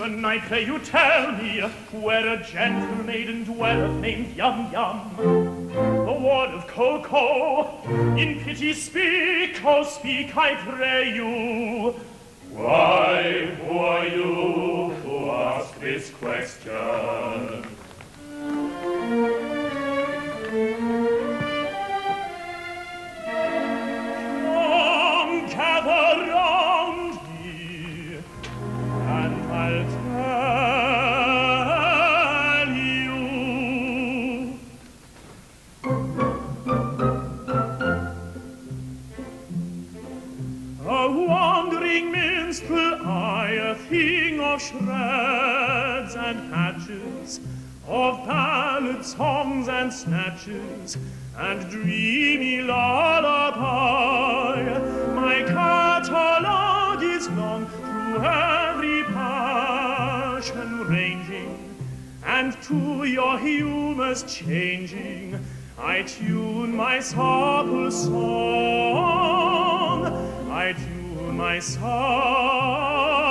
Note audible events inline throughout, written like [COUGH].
Gentlemen, I pray you tell me where a gentle maiden dwelleth named Yum Yum, the ward of Ko-Ko. In pity speak, oh speak, I pray you. Why, who are you who ask this question? Come, gather round shreds and patches, of ballad songs and snatches, and dreamy lullaby. My catalogue is long through every passion ranging, and to your humors changing, I tune my supple song. I tune my supple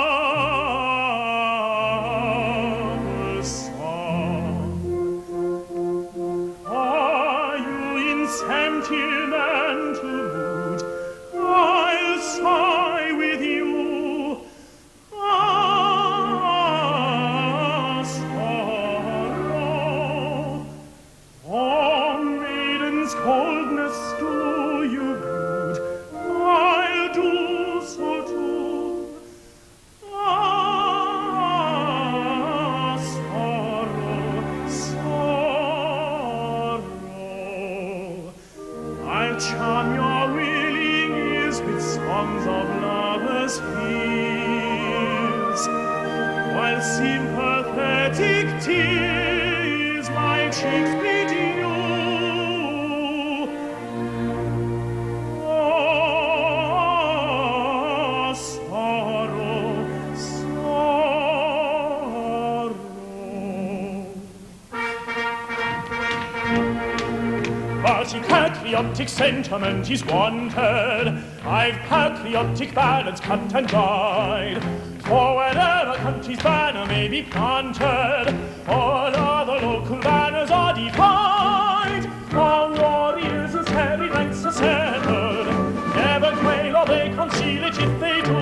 patriotic sentiment he's wanted. I've patriotic ballads cut and dried. For whenever country's banner may be planted, all other local banners are defied. Our warriors and serry ranks are settled. Never quail or they conceal it if they do.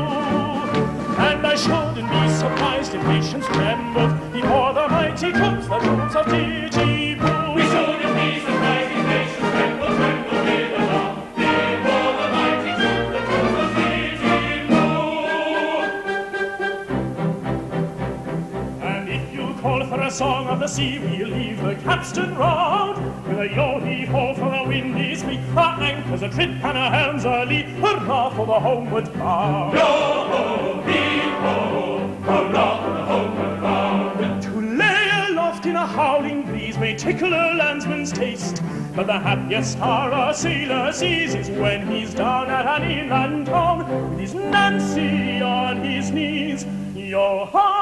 And I shouldn't be surprised if nations trembled before the mighty troops, the troops of. We song of the sea, We leave the capstan round. With a yo hee ho for the windy squeak, our anchors a trip and our hands a lee, hurrah for the homeward bound. Yo ho hee ho, hurrah for the homeward bound. To lay aloft in a howling breeze may tickle a landsman's taste, but the happiest star a sailor sees is when he's down at an inland town with his Nancy on his knees. Your heart.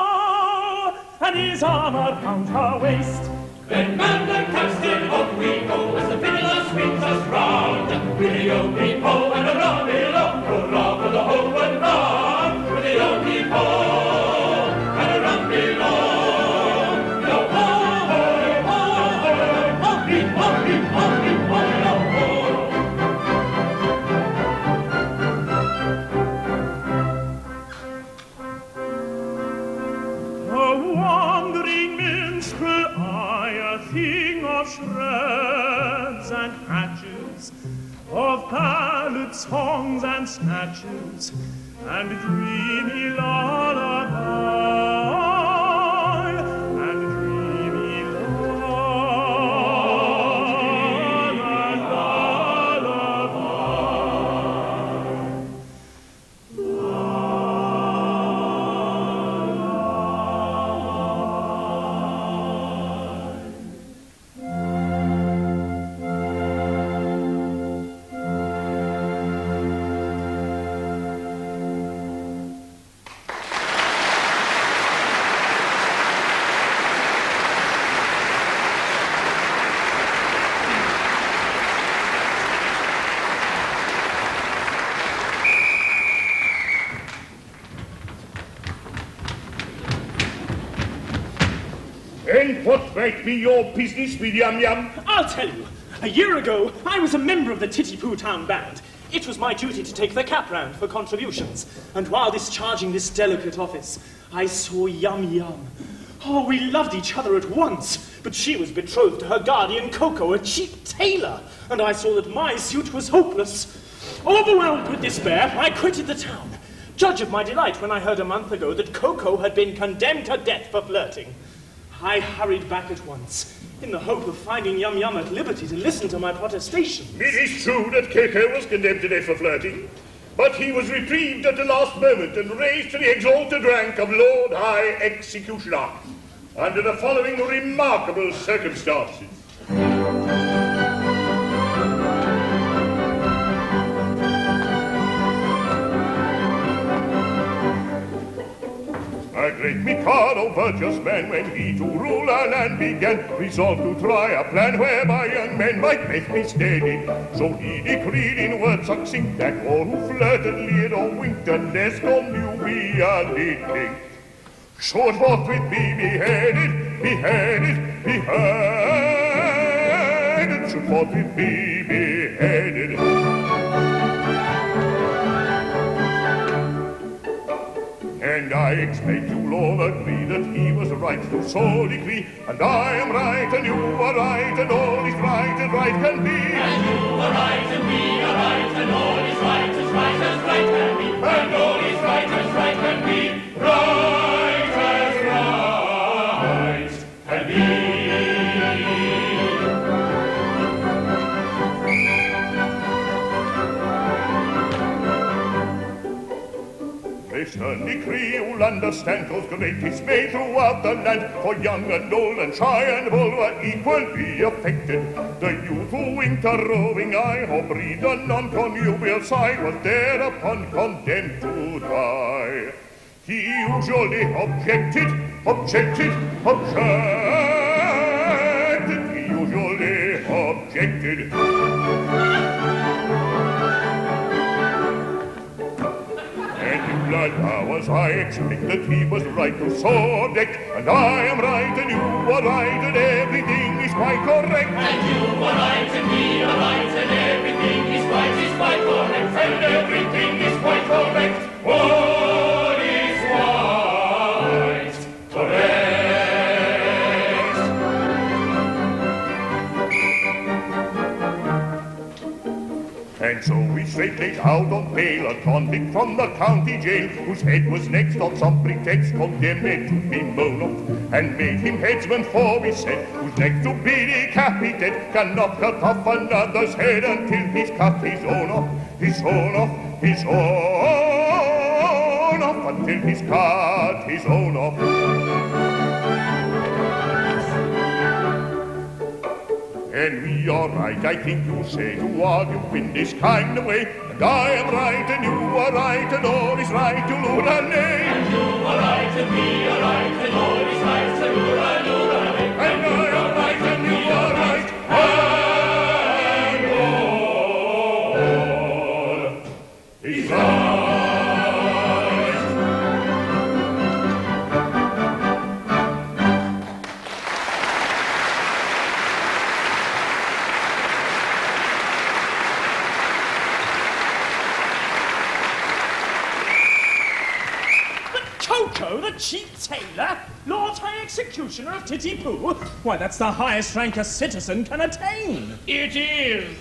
And his arm around her waist. Then man the capstan up we go as the fiddler swings us round. With a yo-mi-po and a rum-mi-lo, hurrah for the hoe and run. With a yo-mi-po of ballad songs and snatches, and dreamy lullaby, And me your business with Yum Yum? I'll tell you. A year ago, I was a member of the Titipu Town Band. It was my duty to take the cap round for contributions. And while discharging this delicate office, I saw Yum Yum. Oh, we loved each other at once, but she was betrothed to her guardian Ko-Ko, a cheap tailor, and I saw that my suit was hopeless. Overwhelmed with despair, I quitted the town. Judge of my delight when I heard a month ago that Ko-Ko had been condemned to death for flirting. I hurried back at once, in the hope of finding Yum Yum at liberty to listen to my protestations. It is true that Ko-Ko was condemned to death for flirting, but he was reprieved at the last moment and raised to the exalted rank of Lord High Executioner under the following remarkable circumstances. Great Mikado, virtuous man, when he to rule our land began, resolved to try a plan whereby young men might make me steady. So he decreed in words succinct that all who flirted, leered, or winked, unless come we are distinct, should forthwith be beheaded, beheaded, beheaded, should forthwith be beheaded. And I expect you'll all agree that he was right to so decree. And I am right, and you are right, and all is right as right can be. And you are right, and we are right, and all is right as right as right can be. And all is right as right can be. Right This decree you'll understand caused great dismay throughout the land. For young and old and shy and bold were equally affected. The youth who winked a roving eye or breathed a non-connubial sigh was thereupon condemned to die. He usually objected, objected, objected. He usually objected. In blood hours I expect that he was right to so object. And I am right and you are right and everything is quite correct. And you are right, and we are right, and everything is right, is quite correct, and everything is quite correct. All out on bail a convict from the county jail, whose head was next on some pretext condemned to be mown off, and made him headsman for we said, who's next to be decapitated, cannot cut off another's head until he's cut his own off, his own off, his own off, until he's cut his own off. And we are right, I think you say, to argue in this kind of way. And I am right, and you are right, and all is right, you lura. And you are right, and we are right, and all is right, lura, lura, The tailor, Lord High Executioner of Titipu? Why, that's the highest rank a citizen can attain. It is.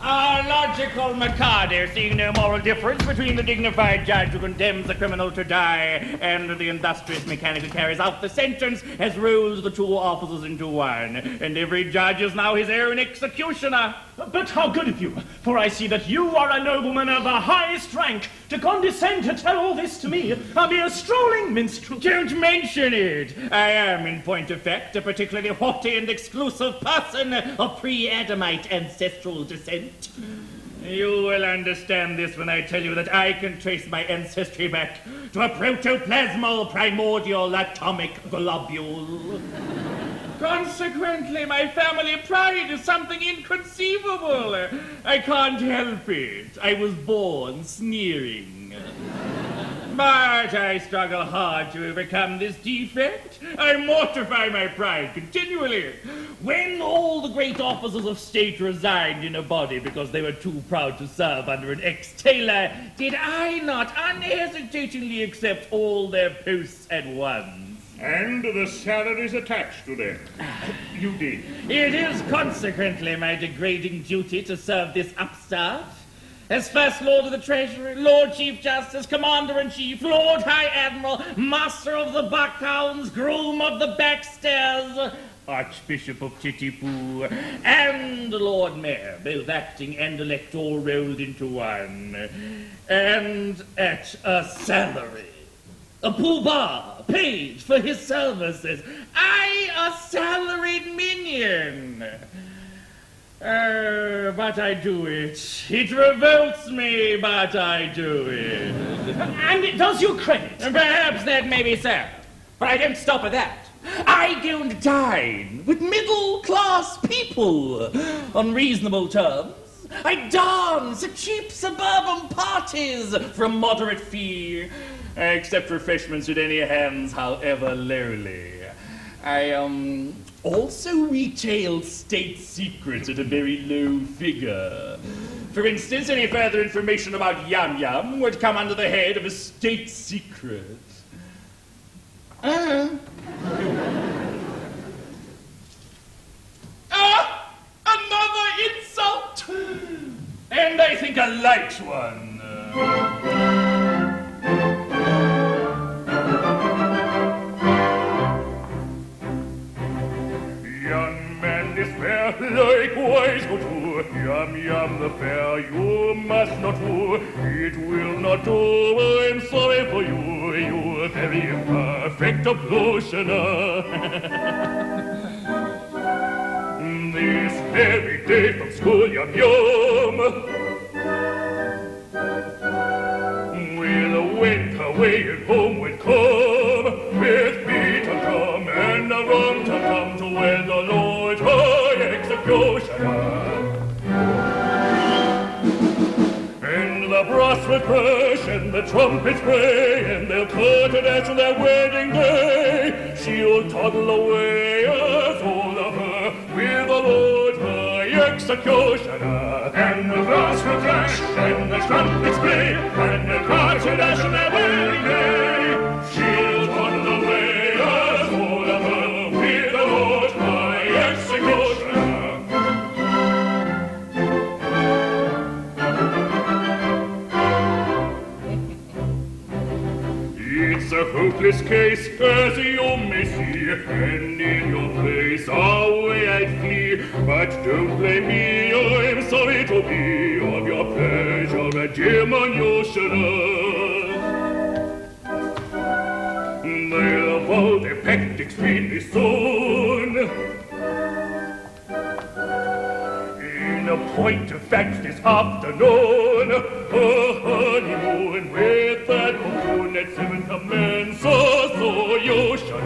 Our logical Mikado, seeing no moral difference between the dignified judge who condemns the criminal to die and the industrious mechanic who carries out the sentence, has rolled the two officers into one, and every judge is now his own executioner. But how good of you, for I see that you are a nobleman of the highest rank, to condescend to tell all this to me, a mere strolling minstrel. Don't mention it. I am, in point of fact, a particularly haughty and exclusive person of pre-Adamite ancestral descent. You will understand this when I tell you that I can trace my ancestry back to a protoplasmal primordial atomic globule. Consequently, my family pride is something inconceivable. I can't help it. I was born sneering. But I struggle hard to overcome this defect. I mortify my pride continually. When all the great officers of state resigned in a body because they were too proud to serve under an ex-tailor, did I not unhesitatingly accept all their posts at once? And the salaries attached to them. [SIGHS] You did. It is consequently my degrading duty to serve this upstart. As First Lord of the Treasury, Lord Chief Justice, Commander in Chief, Lord High Admiral, Master of the Buckhounds, Groom of the Backstairs, Archbishop of Titipu, and Lord Mayor, both acting and elect all rolled into one. And at a salary. A Pooh-Bah paid for his services. I, a salaried minion. Uh, but I do it. It revolts me, but I do it. And it does you credit. Perhaps that may be so. But I don't stop at that. I go and dine with middle class people on reasonable terms. I dance at cheap suburban parties for a moderate fee. I accept refreshments at any hands, however lowly. I um also retail state secrets at a very low figure. For instance, any further information about Yum Yum would come under the head of a state secret. Uh. Ah! Another insult! And I think a light one. Likewise go to Yum yum the fair you must not woo It will not do, I'm sorry for you You're very imperfect ablutioner This very day from school yum yum Will went away and home would come with beat and drum and a rum tum tum to where the Lord the brass will crash and the trumpets play and they'll cut and dance on their wedding day. She'll toddle away as all of her with the Lord high executioner. And the brass will crash and the trumpets play and they'll cut and dance on their wedding day. Hopeless case, as you may see, and in your place away I'd flee. But don't blame me, I'm sorry to be of your pleasure a diminutioner. They'll fall defect extremely soon. In a point of fact this afternoon. A honeymoon with And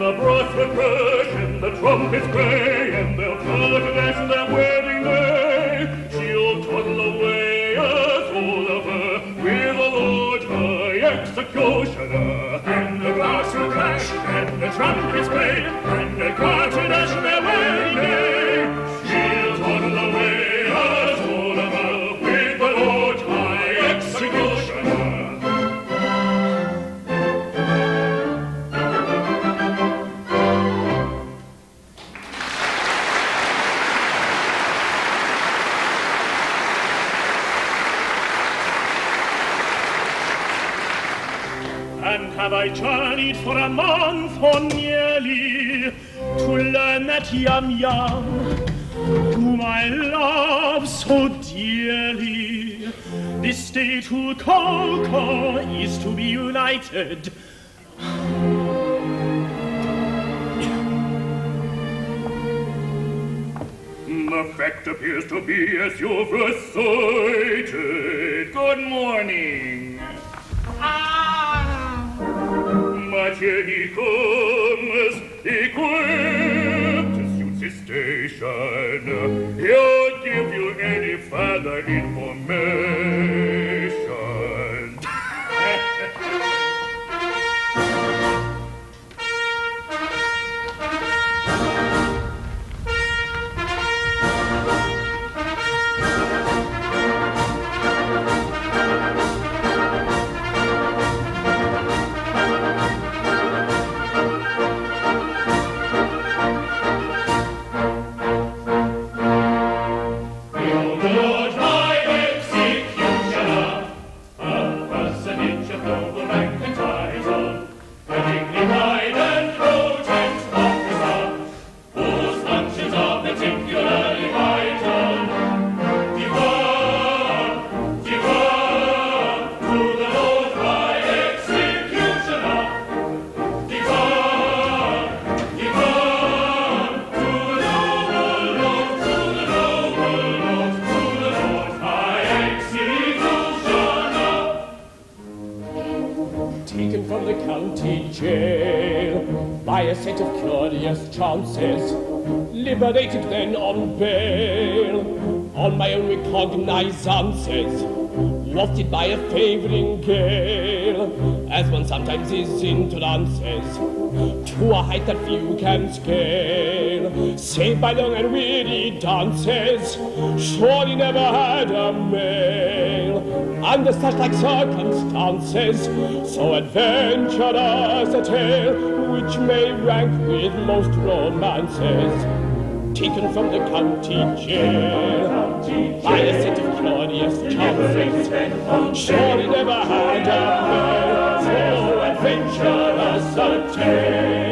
the brass will crash and the trumpets play and they'll curtain as their wedding day. She'll toddle away as all of her with a Lord High Executioner. And the brass will crash, and the trumpets play, and the curtain as their wedding day. For a month or nearly to learn that Yum Yum, whom I love so dearly, this day to Ko-Ko is to be united. Hmm. The fact appears to be as you've recited. Good morning. He comes, equipped to suit his station. He'll give you any further information. One sometimes is in trances, to a height that few can scale, saved by long and weary dances, surely never had a male, under such like circumstances, so adventurous a tale, which may rank with most romances, taken from the county jail, by a set of glorious chances, surely never had a male, adventurous a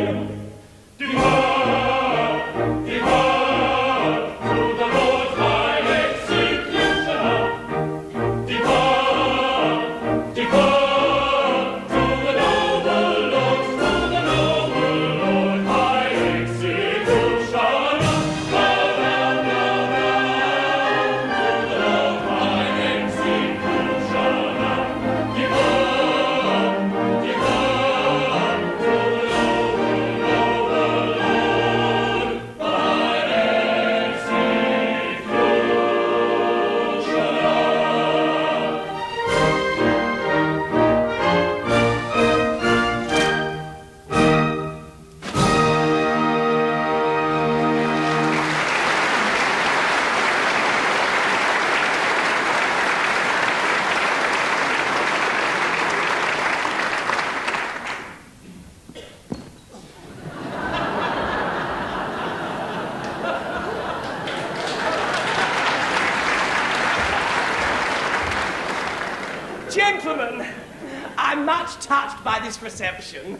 this reception.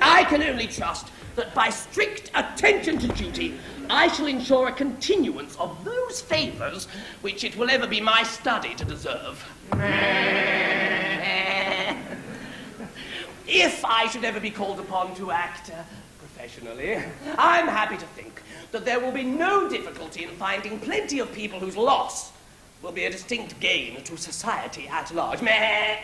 I can only trust that by strict attention to duty, I shall ensure a continuance of those favours which it will ever be my study to deserve. if I should ever be called upon to act uh, professionally, I'm happy to think that there will be no difficulty in finding plenty of people whose loss will be a distinct gain to society at large. Meh.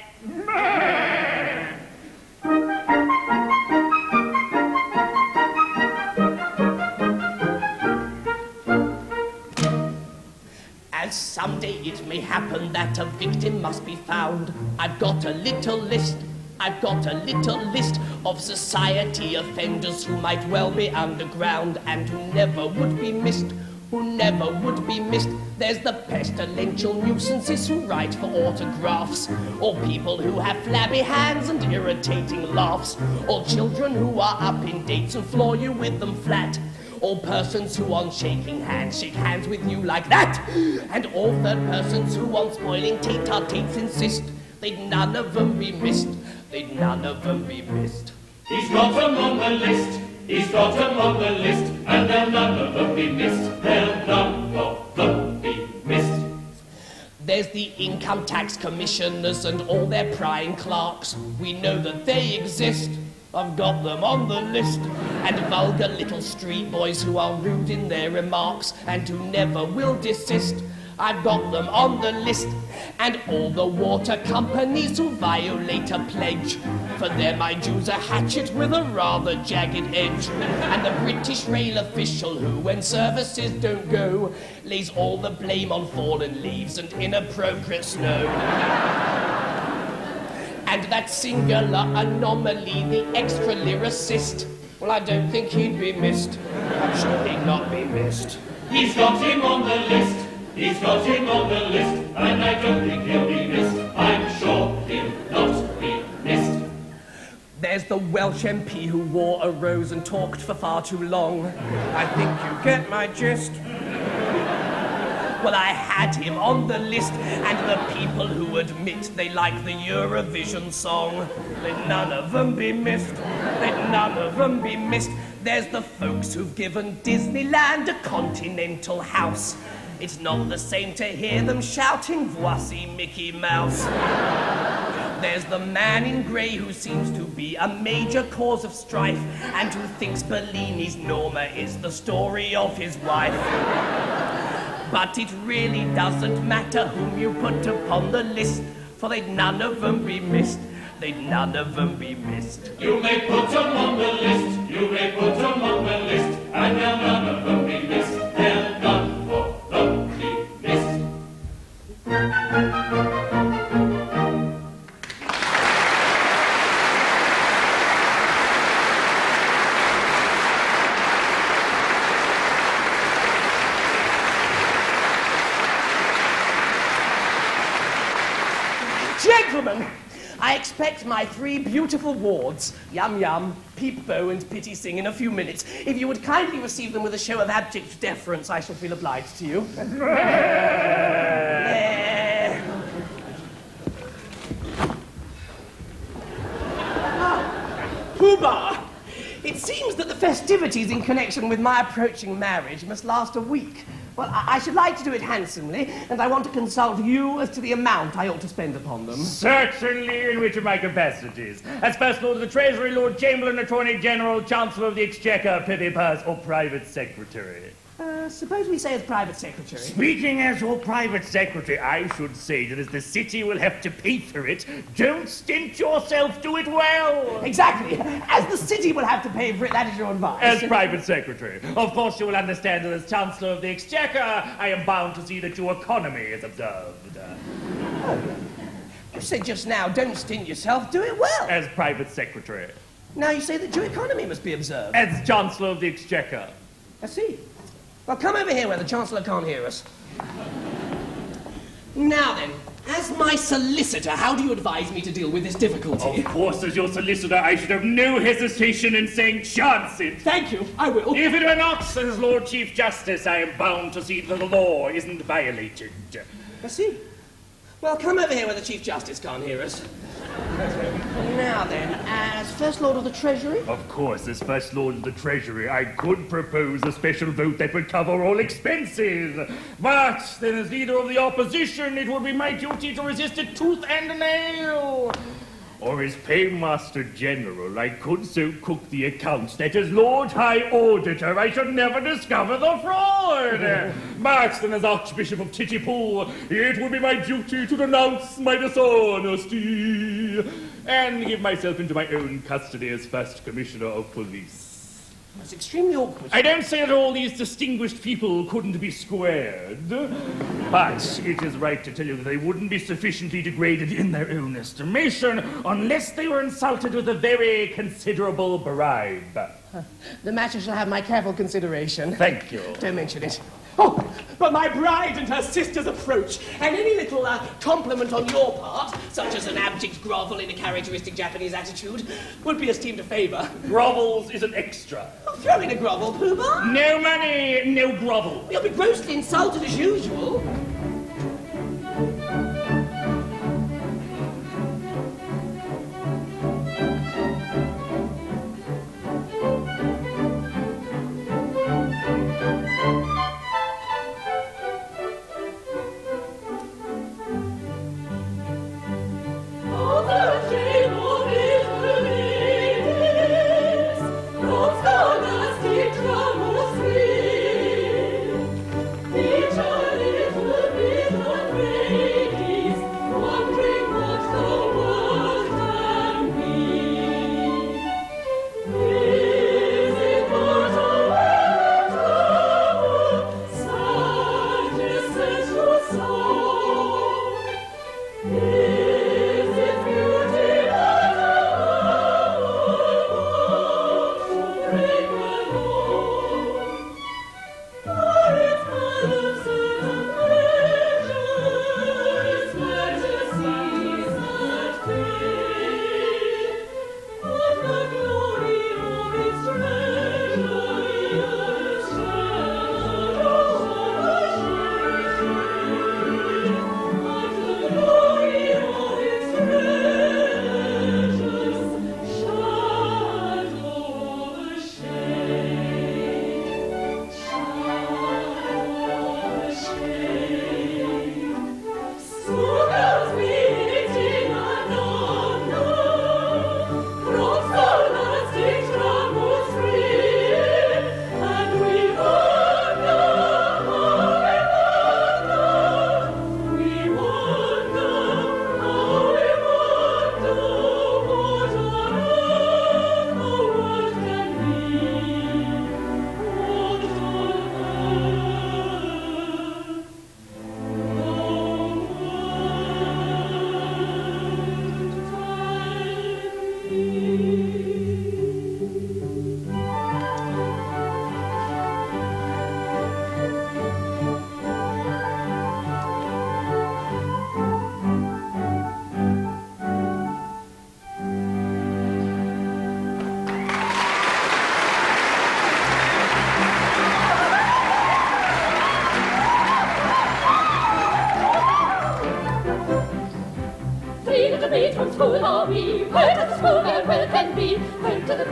As someday it may happen that a victim must be found, I've got a little list. I've got a little list of society offenders who might well be underground and who never would be missed, who never would be missed. There's the pestilential nuisances who write for autographs, or people who have flabby hands and irritating laughs, or children who are up in dates and floor you with them flat. All persons who on shaking hands shake hands with you like that. And all third persons who on spoiling tete-a-tetes insist. They'd none of them be missed. They'd none of them be missed. He's got 'em on the list. He's got 'em on the list. And they'll none of them be missed. They'll none of them be missed. There's the income tax commissioners and all their prying clerks. We know that they exist. I've got them on the list. And vulgar little street boys who are rude in their remarks and who never will desist. I've got them on the list. And all the water companies who violate a pledge. For them I use a hatchet with a rather jagged edge. And the British rail official who, when services don't go, lays all the blame on fallen leaves and inappropriate snow. And that singular anomaly, the extra lyricist, well, I don't think he'd be missed. I'm sure he'd not be missed. He's got him on the list. He's got him on the list. And I don't think he'll be missed. I'm sure he'll not be missed. There's the Welsh MP who wore a rose and talked for far too long. I think you get my gist. Well, I had him on the list, and the people who admit they like the Eurovision song, let none of them be missed. Let none of them be missed. There's the folks who've given Disneyland a continental house. It's not the same to hear them shouting, Voici Mickey Mouse. There's the man in grey who seems to be a major cause of strife and who thinks Bellini's Norma is the story of his wife. But it really doesn't matter whom you put upon the list, for they'd none of them be missed. They'd none of them be missed. You may put 'em on the list. You may put 'em on the list. And they'll none of them be missed. They'll none Gentlemen, I expect my three beautiful wards, Yum Yum, Peep Bo, and Pitti-Sing, in a few minutes. If you would kindly receive them with a show of abject deference, I shall feel obliged to you. [LAUGHS] Pooh-Bah! It seems that the festivities in connection with my approaching marriage must last a week. Well, I, I should like to do it handsomely, and I want to consult you as to the amount I ought to spend upon them. Certainly, in which of my capacities? As First Lord of the Treasury, Lord Chamberlain, Attorney General, Chancellor of the Exchequer, Privy Purse, or Private Secretary? Uh, suppose we say as private secretary. Speaking as your private secretary, I should say that as the city will have to pay for it, don't stint yourself, do it well. Exactly. As the city will have to pay for it, that is your advice. As private secretary. Of course, you will understand that as Chancellor of the Exchequer, I am bound to see that your economy is observed. Uh, You said just now, don't stint yourself, do it well. As private secretary. Now you say that your economy must be observed. As Chancellor of the Exchequer. I see. Well, come over here where the Chancellor can't hear us. Now then, as my solicitor, how do you advise me to deal with this difficulty? Of course, as your solicitor, I should have no hesitation in saying chance it. Thank you, I will. If it were not, as Lord Chief Justice, I am bound to see that the law isn't violated. I see. Well, come over here where the Chief Justice can't hear us. Now then, as First Lord of the Treasury, Of course, as First Lord of the Treasury, I could propose a special vote that would cover all expenses. But then, as leader of the opposition, it would be my duty to resist it tooth and nail. Or as Paymaster General, I could so cook the accounts that as Lord High Auditor I should never discover the fraud. [LAUGHS] then as Archbishop of Titipu, it would be my duty to denounce my dishonesty and give myself into my own custody as First Commissioner of Police. That's extremely awkward. I don't say that all these distinguished people couldn't be squared, but it is right to tell you that they wouldn't be sufficiently degraded in their own estimation unless they were insulted with a very considerable bribe. The matter shall have my careful consideration. Thank you. Don't mention it. Oh, but my bride and her sister's approach, and any little uh, compliment on your part, such as an abject grovel in a characteristic Japanese attitude, would be esteemed a favour. Grovels is an extra. Oh, throw in a grovel, Pooh No money, no grovel. You'll be grossly insulted as usual.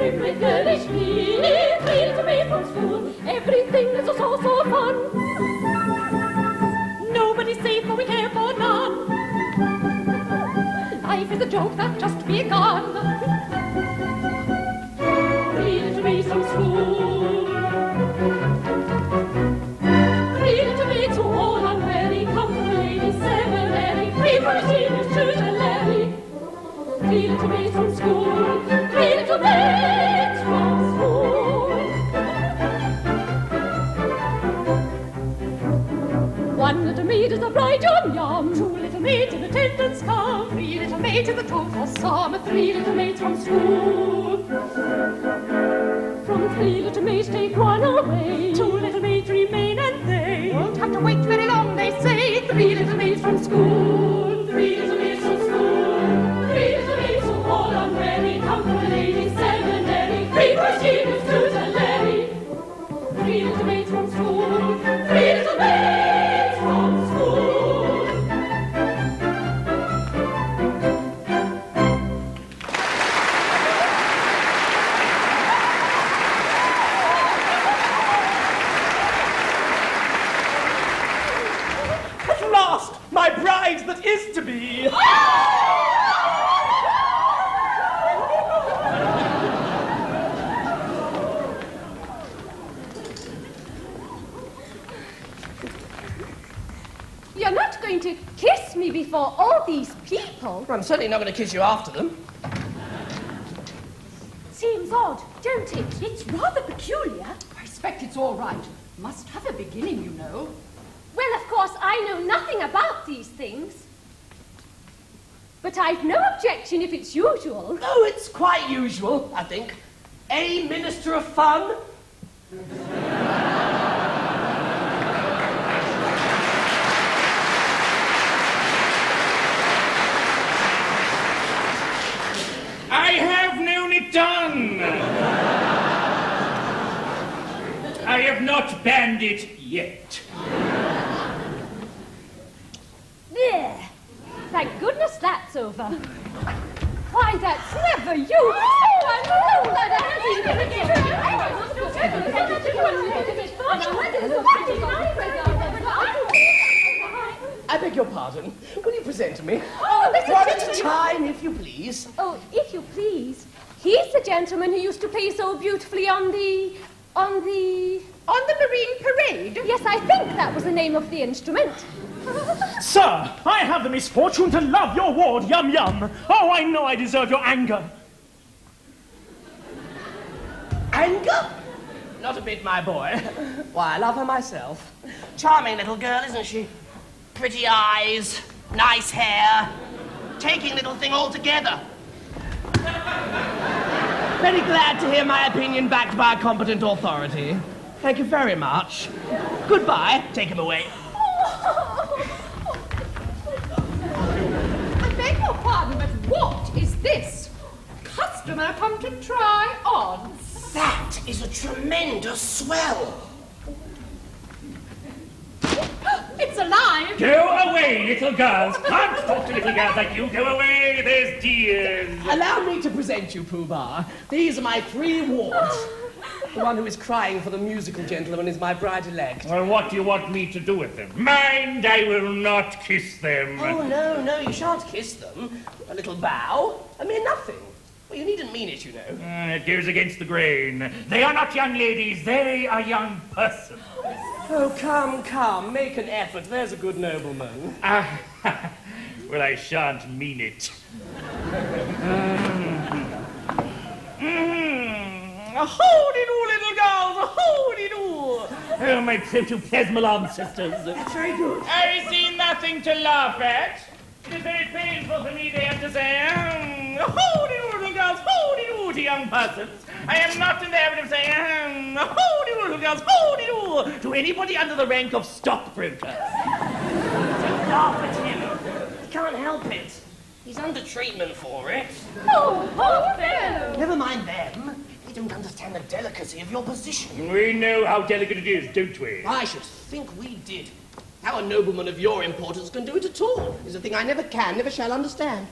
Hurt maids in the total. Three little maids from school. From three little maids take one away. Certainly not going to kiss you after them. Seems odd, don't it? It's rather peculiar. I expect it's all right. Must have a beginning, you know. Well, of course, I know nothing about these things. But I've no objection if it's usual. No, it's quite usual, I think. A minister of fun. I have known it done. I have not banned it yet. There. Thank goodness that's over. Why, that's never you. Oh, I beg your pardon. Will you present me? Oh, One at a time, if you please. Oh, if you please. He's the gentleman who used to play so beautifully on the... on the... On the Marine Parade? Yes, I think that was the name of the instrument. Sir, I have the misfortune to love your ward, Yum Yum. Oh, I know I deserve your anger. Anger? Not a bit, my boy. Why, I love her myself. Charming little girl, isn't she? Pretty eyes, nice hair, taking little thing altogether. Very glad to hear my opinion backed by a competent authority. Thank you very much. Goodbye. Take him away. I beg your pardon, but what is this? Customer come to try on. That is a tremendous swell. It's alive. Go away, little girls. Can't talk to little girls like you. Go away. There's dears. Allow me to present you, Pooh Bah. These are my three wards. [SIGHS] The one who is crying for the musical gentleman is my bride-elect. Well, what do you want me to do with them? Mind, I will not kiss them. Oh, no, no, you shan't kiss them. A little bow, a mere nothing. Well, you needn't mean it, you know. Uh, it goes against the grain. They are not young ladies. They are young persons. Oh, come, come, make an effort. There's a good nobleman. Ah, [LAUGHS] well, I shan't mean it. [LAUGHS] Mm. Howdy-do, little girls, a howdy-do. Oh, my protoplasmalon sisters. That's very good. I see nothing to laugh at. It is very painful for me to have to say, um, howdy-do, little girls, howdy-do to young persons. I am not in the habit of saying, um, howdy-do, little girls, howdy-do to anybody under the rank of stockbrokers. Don't laugh at him. He can't help it. He's under treatment for it. Oh, oh, no. Never mind them. They don't understand the delicacy of your position. We know how delicate it is, don't we? I should think we did. How a nobleman of your importance can do it at all is a thing I never can, never shall understand.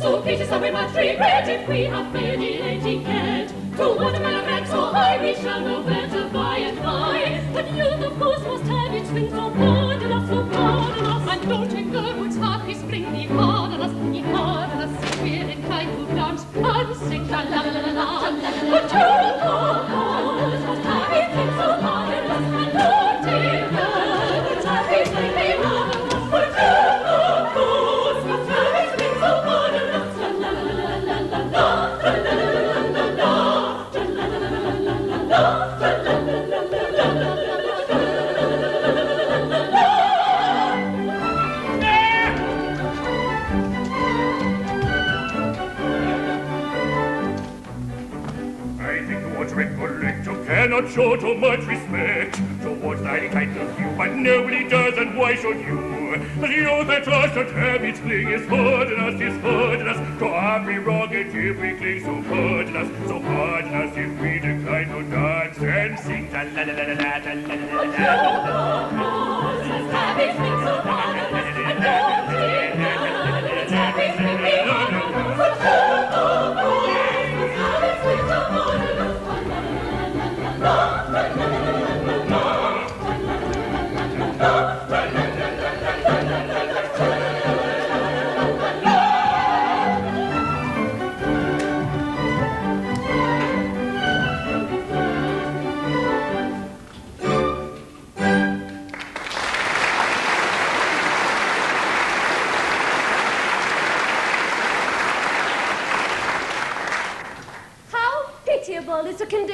So please us we much regret if we have failed in etiquette. To one man rank so high, we shall know better by and by. But youth, of course, must have its things so broad enough, so broad enough. And don't in Gerwood's heart he spring the harderers, the harderers. We're in kind who dance, dancing, la la la la la. But you, of course, must have its things so hard enough, and not show too much respect towards thy kind of view, but nobody does, and why should you? As you that trust and habit cling is holding us, is holding us to every wrong and we cling, so holding us, so holding us if we decline to dance and sing. Da, la, la, la, la, la, la, la, la, la. Trust habit cling, so holding us, and don't sing. Everything.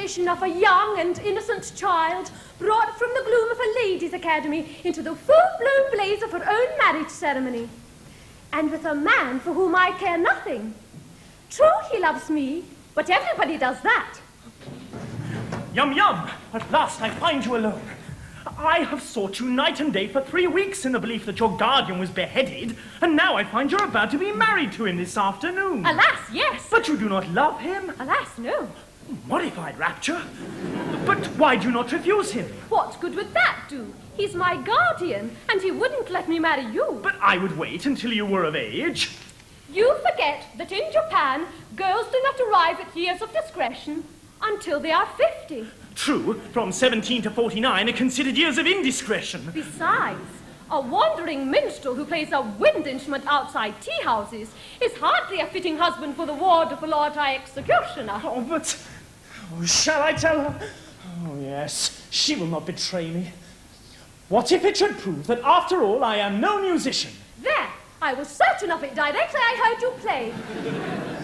Condition of a young and innocent child brought from the gloom of a ladies' academy into the full-blown blaze of her own marriage ceremony, and with a man for whom I care nothing. True, he loves me, but everybody does that. Yum yum! At last I find you alone. I have sought you night and day for three weeks in the belief that your guardian was beheaded, and now I find you're about to be married to him this afternoon. Alas, yes. But you do not love him. Alas, no. Modified rapture. But why do you not refuse him? What good would that do? He's my guardian, and he wouldn't let me marry you. But I would wait until you were of age. You forget that in Japan, girls do not arrive at years of discretion until they are 50. True, from 17 to 49 are considered years of indiscretion. Besides, a wandering minstrel who plays a wind instrument outside tea houses is hardly a fitting husband for the ward of a Lord High Executioner. Oh, but oh, shall I tell her? Oh, yes, she will not betray me. What if it should prove that after all I am no musician? There, I was certain of it directly I heard you play.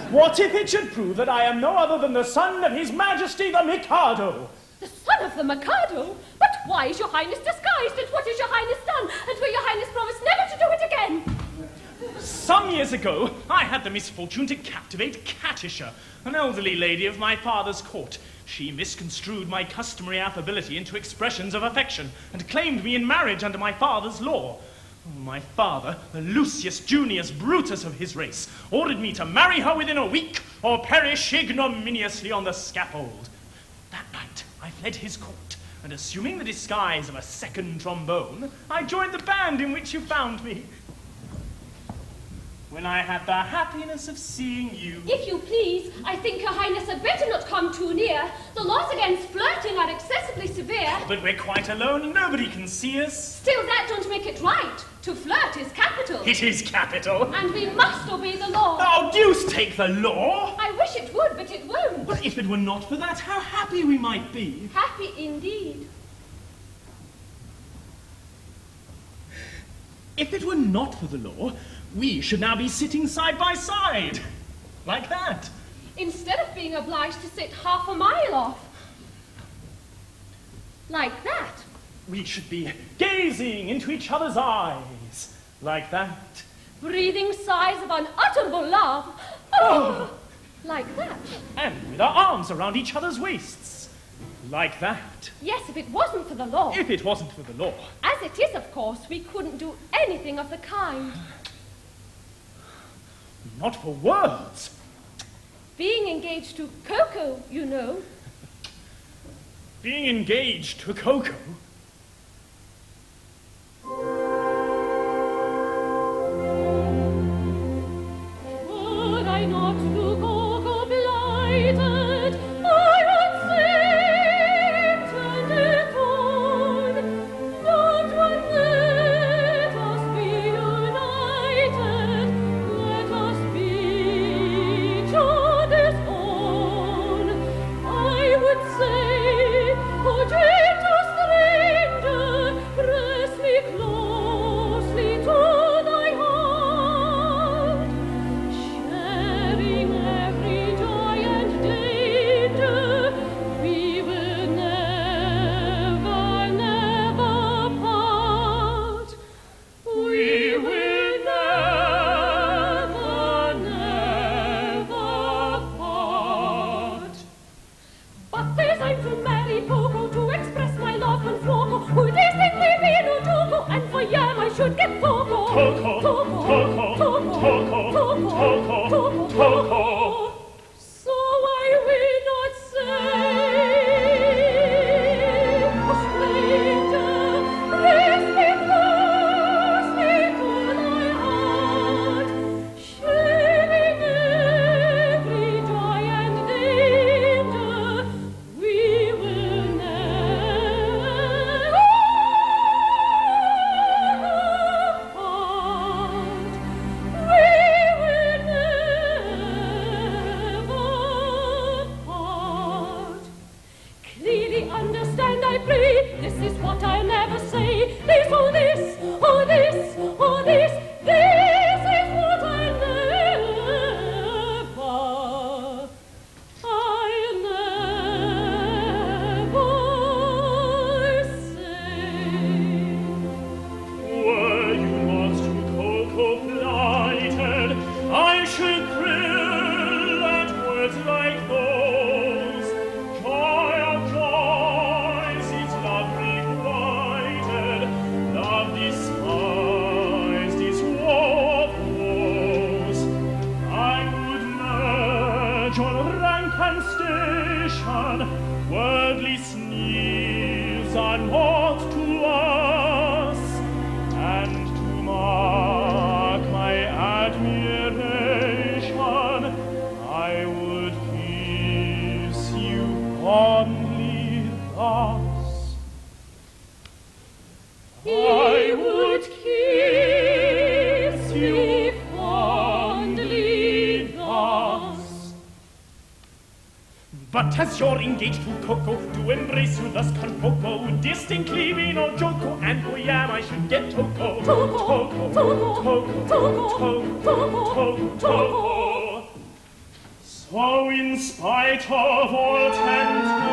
What if it should prove that I am no other than the son of His Majesty the Mikado? The son of the Mikado? But why is your highness disguised, and what has your highness done, and will your highness promise never to do it again? Some years ago, I had the misfortune to captivate Katisha, an elderly lady of my father's court. She misconstrued my customary affability into expressions of affection and claimed me in marriage under my father's law. My father, the Lucius Junius Brutus of his race, ordered me to marry her within a week or perish ignominiously on the scaffold. That night, I fled his court, and assuming the disguise of a second trombone, I joined the band in which you found me. When I had the happiness of seeing you. If you please, I think your highness had better not come too near. The laws against flirting are excessively severe. But we're quite alone, and nobody can see us. Still, that don't make it right. To flirt is capital. It is capital. And we must obey the law. Oh, deuce take the law! I wish it would, but it won't. But if it were not for that, how happy we might be. Happy indeed. If it were not for the law, we should now be sitting side by side. Like that. Instead of being obliged to sit half a mile off. Like that. We should be gazing into each other's eyes. Like that. Breathing sighs of unutterable love. Oh, like that. And with our arms around each other's waists. Like that. Yes, if it wasn't for the law. If it wasn't for the law. As it is, of course, we couldn't do anything of the kind. Not for worlds. Being engaged to Ko-Ko, you know. Being engaged to Ko-Ko. to. So in spite of all temptation,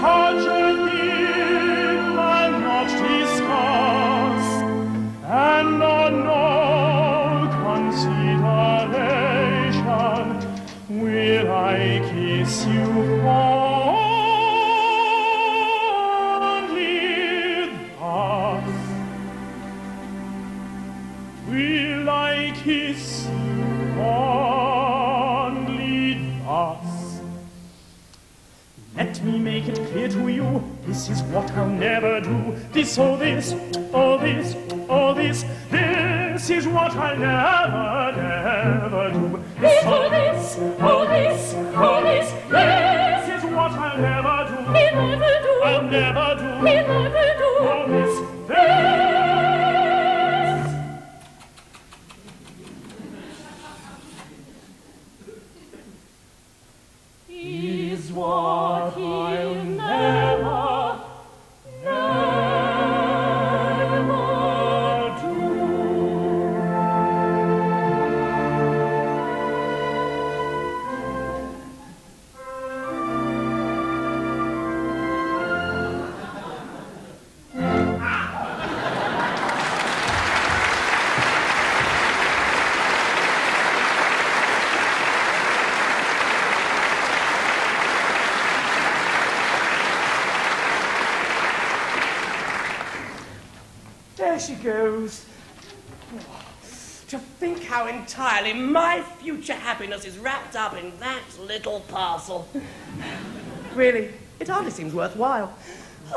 such a thing I not discuss, and on no consideration will I kiss you for. Make it clear to you, this is what I'll never do. This, oh this, oh this, oh this, this is what I'll never, never do. This, oh this, oh this, oh this, this is what I'll never do. Never do. I'll never do. Never do. Oh this, this. Entirely my future happiness is wrapped up in that little parcel. [LAUGHS] Really, it hardly seems worthwhile. [SIGHS]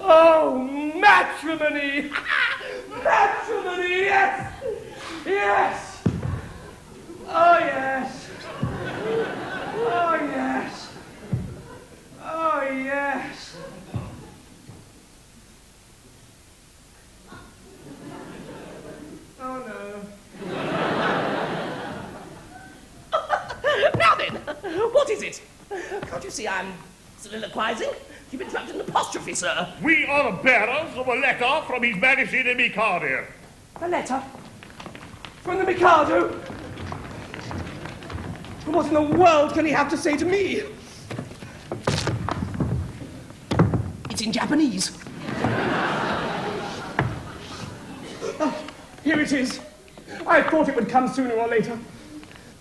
oh, matrimony! [LAUGHS] matrimony, yes! Yes! Oh, yes! Oh, yes! Oh, yes! No. [LAUGHS] now then, what is it? Can't you see I'm soliloquizing? You've interrupted an apostrophe, sir. We are the bearers of a letter from His Majesty the Mikado. A letter? From the Mikado? What in the world can he have to say to me? It's in Japanese. Here it is. I thought it would come sooner or later.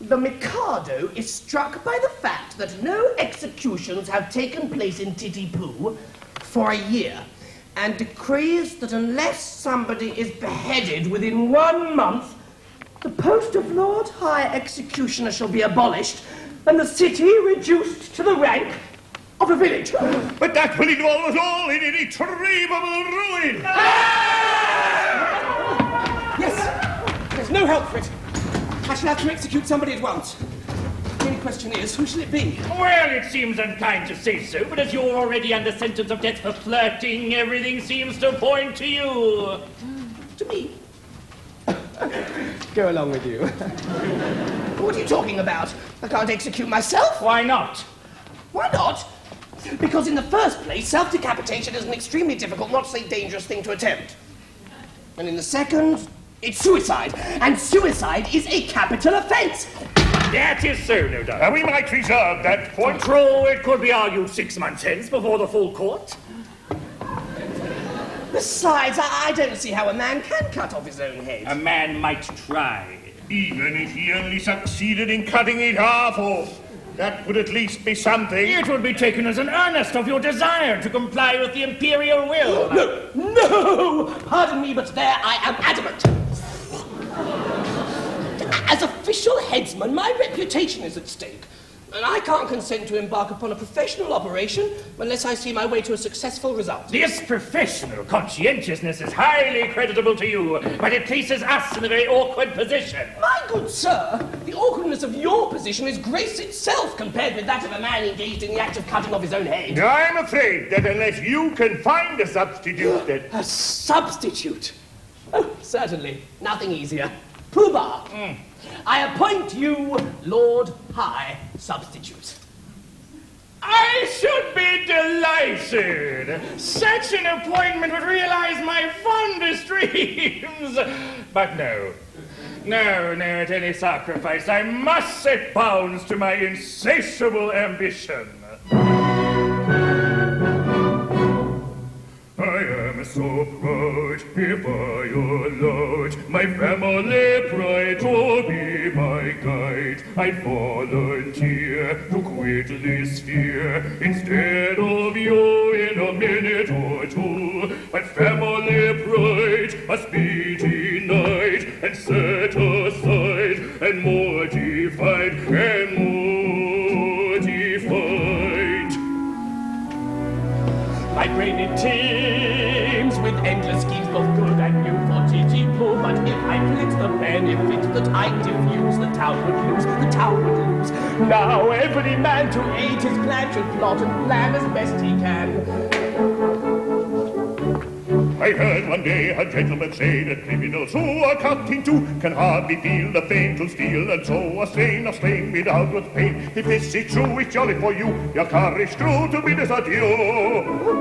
The Mikado is struck by the fact that no executions have taken place in Titipu for a year and decrees that unless somebody is beheaded within one month, the post of Lord High Executioner shall be abolished and the city reduced to the rank of a village. But that will involve us all in irretrievable ruin. There's no help for it. I shall have to execute somebody at once. The only question is, who shall it be? Well, it seems unkind to say so, but as you're already under sentence of death for flirting, everything seems to point to you. To me? Go along with you. [LAUGHS] what are you talking about? I can't execute myself. Why not? Why not? Because in the first place, self-decapitation is an extremely difficult, not to say dangerous thing to attempt. And in the second, it's suicide. And suicide is a capital offense. That is so, no doubt. And we might reserve that point. True, it could be argued six months hence before the full court. Besides, I, I don't see how a man can cut off his own head. A man might try. Even if he only succeeded in cutting it half off, that would at least be something. It would be taken as an earnest of your desire to comply with the imperial will. No, no! Pardon me, but there I am adamant. Official headsman, my reputation is at stake. And I can't consent to embark upon a professional operation unless I see my way to a successful result. This professional conscientiousness is highly creditable to you, but it places us in a very awkward position. My good sir, the awkwardness of your position is grace itself compared with that of a man engaged in the act of cutting off his own head. I'm afraid that unless you can find a substitute that... A substitute? Certainly. Nothing easier. Pooh-Bah! I appoint you Lord High Substitute. I should be delighted. Such an appointment would realize my fondest dreams. But no. No, no, at any sacrifice, I must set bounds to my insatiable ambition. So proud if I allowed my family pride to be my guide. I'd volunteer to quit this fear instead of you in a minute or two. But family pride must be denied and set aside and mortified and mortified. My brain it teems with endless schemes, both good and new for Gigi Poo. But if I flit the benefit that I diffuse, the town would lose, the town would lose. Now every man to aid his plan should plot and plan as best he can. I heard one day a gentleman say that criminals who are cut in two can hardly feel the pain to steal, and so are slain are slain without with pain. If this is true, it's jolly for you. Your courage true to bid us adieu.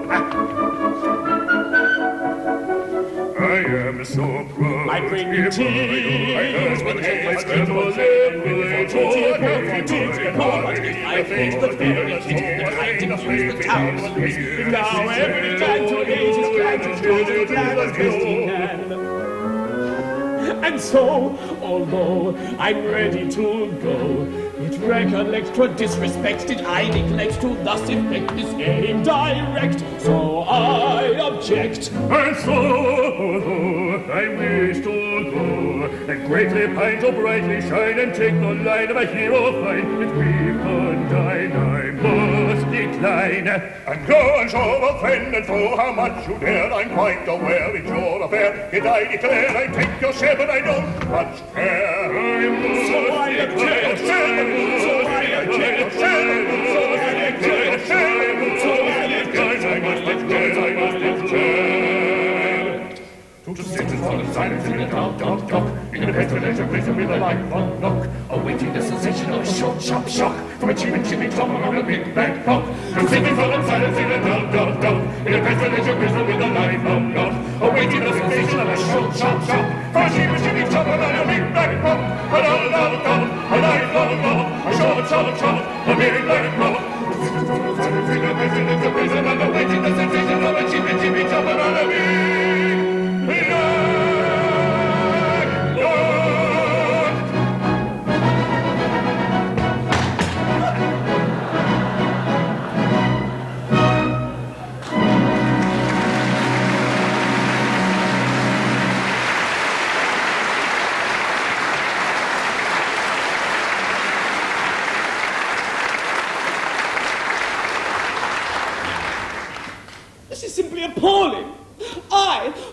I am so proud. My brain if I- I heard one day a gentleman say that criminals who are cut in two can hardly the pain to steal, and so are slain are slain without much pain. Now every man to aid his plan should plot and plan as best he can. And so, although I'm ready to go, it recollects to disrespect did I neglect to thus effect this aim direct. So I object. And so, I wish to go, and greatly pine to brightly shine, and take the line of a hero fine. If we undine, I must decline. And go and show a friend and foe how much you dare. I'm quite aware it's your affair. Yet I declare I take your share, but I don't much care. I must So I object. So I object. So I object. So I object. I must object. I must object. To sit in solemn silence in a dark, dark dock, in a pestilential prison with a light. Long knock, awaiting the sensation of a short, sharp shock. From a chimney chimney top on a big black clock. To sit in solemn silence in a dark, dark dock, in a pestilential prison with a light. Long knock, awaiting the sensation of a short, sharp shock. From a chimney chimney top on a big black clock. A dark, dark dock, a light long knock, a short, sharp shock, a big black clock. To sit in solemn silence in a pestilential prison and awaiting the sensation of a chimney chimney top on a big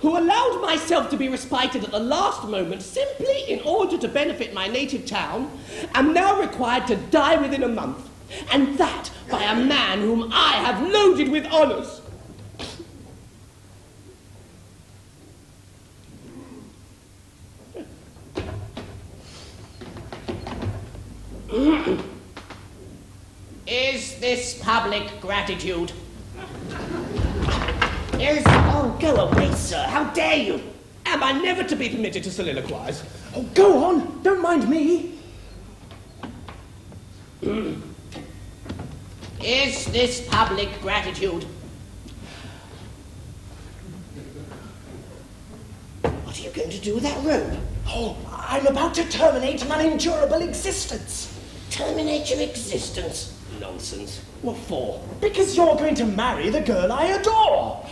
who allowed myself to be respited at the last moment simply in order to benefit my native town, am now required to die within a month. And that by a man whom I have loaded with honours. Is this public gratitude? Is. Oh, go away, sir. How dare you? Am I never to be permitted to soliloquize? Oh, go on. Don't mind me. Hmm. Is this public gratitude? What are you going to do with that rope? Oh, I'm about to terminate an unendurable existence. Terminate your existence. Nonsense. What for? Because you're going to marry the girl I adore.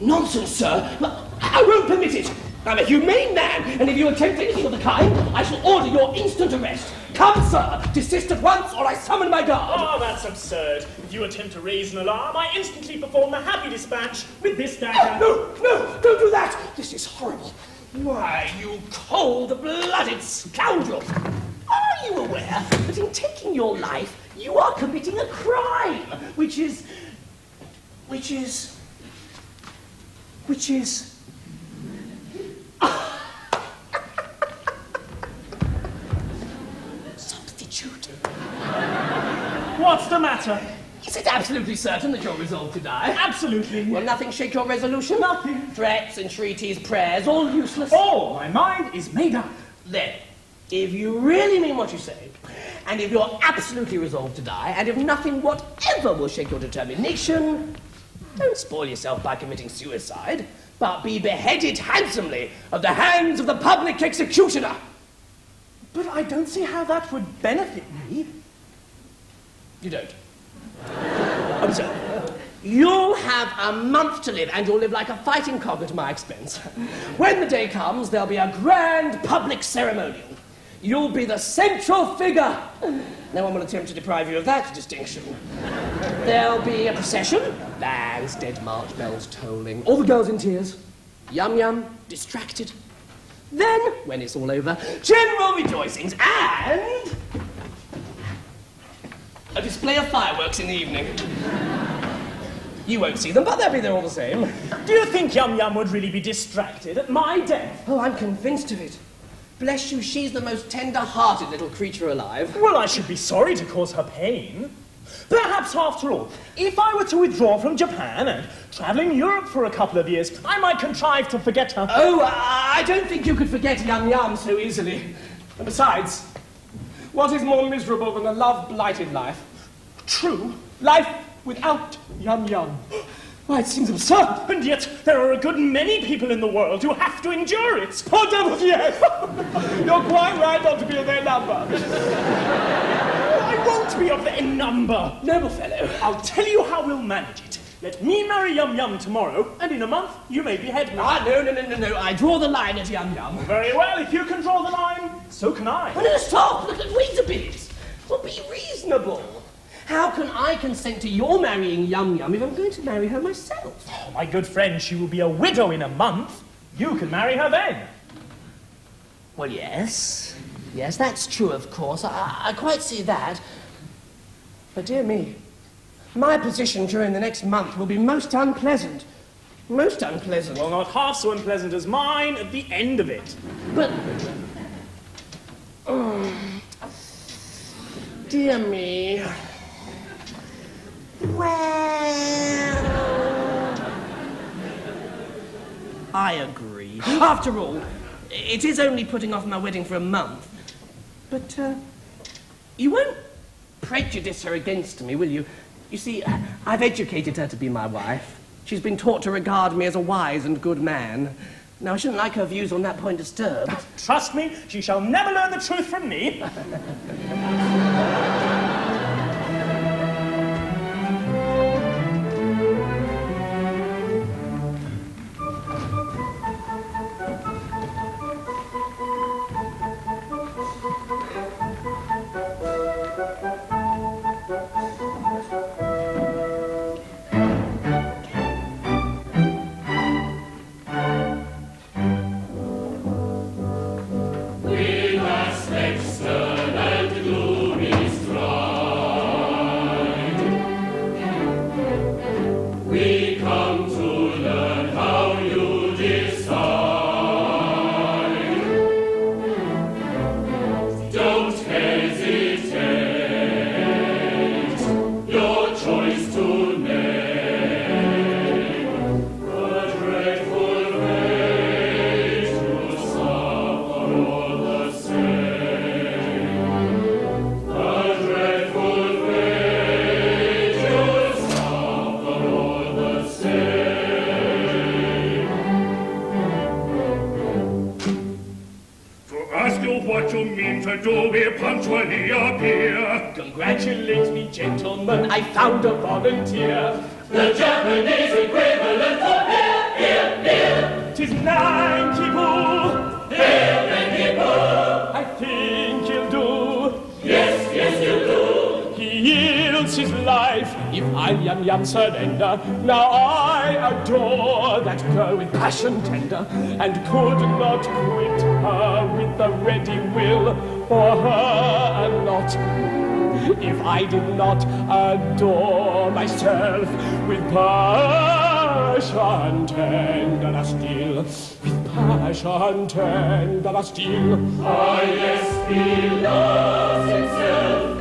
Nonsense, sir. I won't permit it. I'm a humane man, and if you attempt anything of the kind, I shall order your instant arrest. Come, sir, desist at once, or I summon my guard. Oh, that's absurd. If you attempt to raise an alarm, I instantly perform the happy dispatch with this dagger. No, no, don't do that. This is horrible. Why, you cold-blooded scoundrel! Are you aware that in taking your life, you are committing a crime, which is, which is, which is. Substitute. What's the matter? Is it absolutely certain that you're resolved to die? Absolutely. Will nothing shake your resolution? Nothing. Threats, entreaties, prayers, all useless. Oh, my mind is made up. Then, if you really mean what you say, and if you're absolutely resolved to die, and if nothing whatever will shake your determination, don't spoil yourself by committing suicide, but be beheaded handsomely at the hands of the public executioner. But I don't see how that would benefit me. You don't. [LAUGHS] Observe. You'll have a month to live, and you'll live like a fighting cock at my expense. When the day comes, there'll be a grand public ceremonial. You'll be the central figure. No one will attempt to deprive you of that distinction. There'll be a procession, bands, dead march bells tolling, all the girls in tears, yum yum, distracted. Then, when it's all over, general rejoicings and a display of fireworks in the evening. You won't see them, but they'll be there all the same. Do you think Yum Yum would really be distracted at my death? Oh, I'm convinced of it. Bless you, she's the most tender-hearted little creature alive. Well, I should be sorry to cause her pain. Perhaps, after all, if I were to withdraw from Japan and travel in Europe for a couple of years, I might contrive to forget her. Oh, I I don't think you could forget Yum Yum so easily. And besides, what is more miserable than a love-blighted life? True. Life without Yum Yum. Why, it seems absurd. And yet, there are a good many people in the world who have to endure it. Oh, devils, yes! [LAUGHS] You're quite right not to be in their number. I won't be of their number. Noble fellow. I'll tell you how we'll manage it. Let me marry Yum Yum tomorrow, and in a month, you may behead me. Ah, no, no, no, no, no. I draw the line at Yum Yum. Very well, if you can draw the line, so can I. Oh, no, stop! Look, wait a bit. Well, be reasonable. How can I consent to your marrying Yum Yum if I'm going to marry her myself? Oh, my good friend, she will be a widow in a month. You can marry her then. Well, yes. Yes, that's true, of course. I, I quite see that. But, dear me, my position during the next month will be most unpleasant. Most unpleasant. Well, not half so unpleasant as mine at the end of it. But. Oh, dear me. Well. I agree. After all, it is only putting off my wedding for a month. But, uh, you won't prejudice her against me, will you? You see, I've educated her to be my wife. She's been taught to regard me as a wise and good man. Now, I shouldn't like her views on that point disturbed. Trust me, she shall never learn the truth from me. [LAUGHS] I found a volunteer. The Japanese equivalent of here, here, here. Tis Nanki-Poo. Here, Nanki-Poo. I think he'll do. Yes, yes, he'll do. He yields his life if I am Yam surrender. Uh, now I adore that girl with passion tender and could not quit her with a ready will for her a lot if I did not adore myself with passion tender still, with passion tender still. Ah, oh, yes, he loves himself.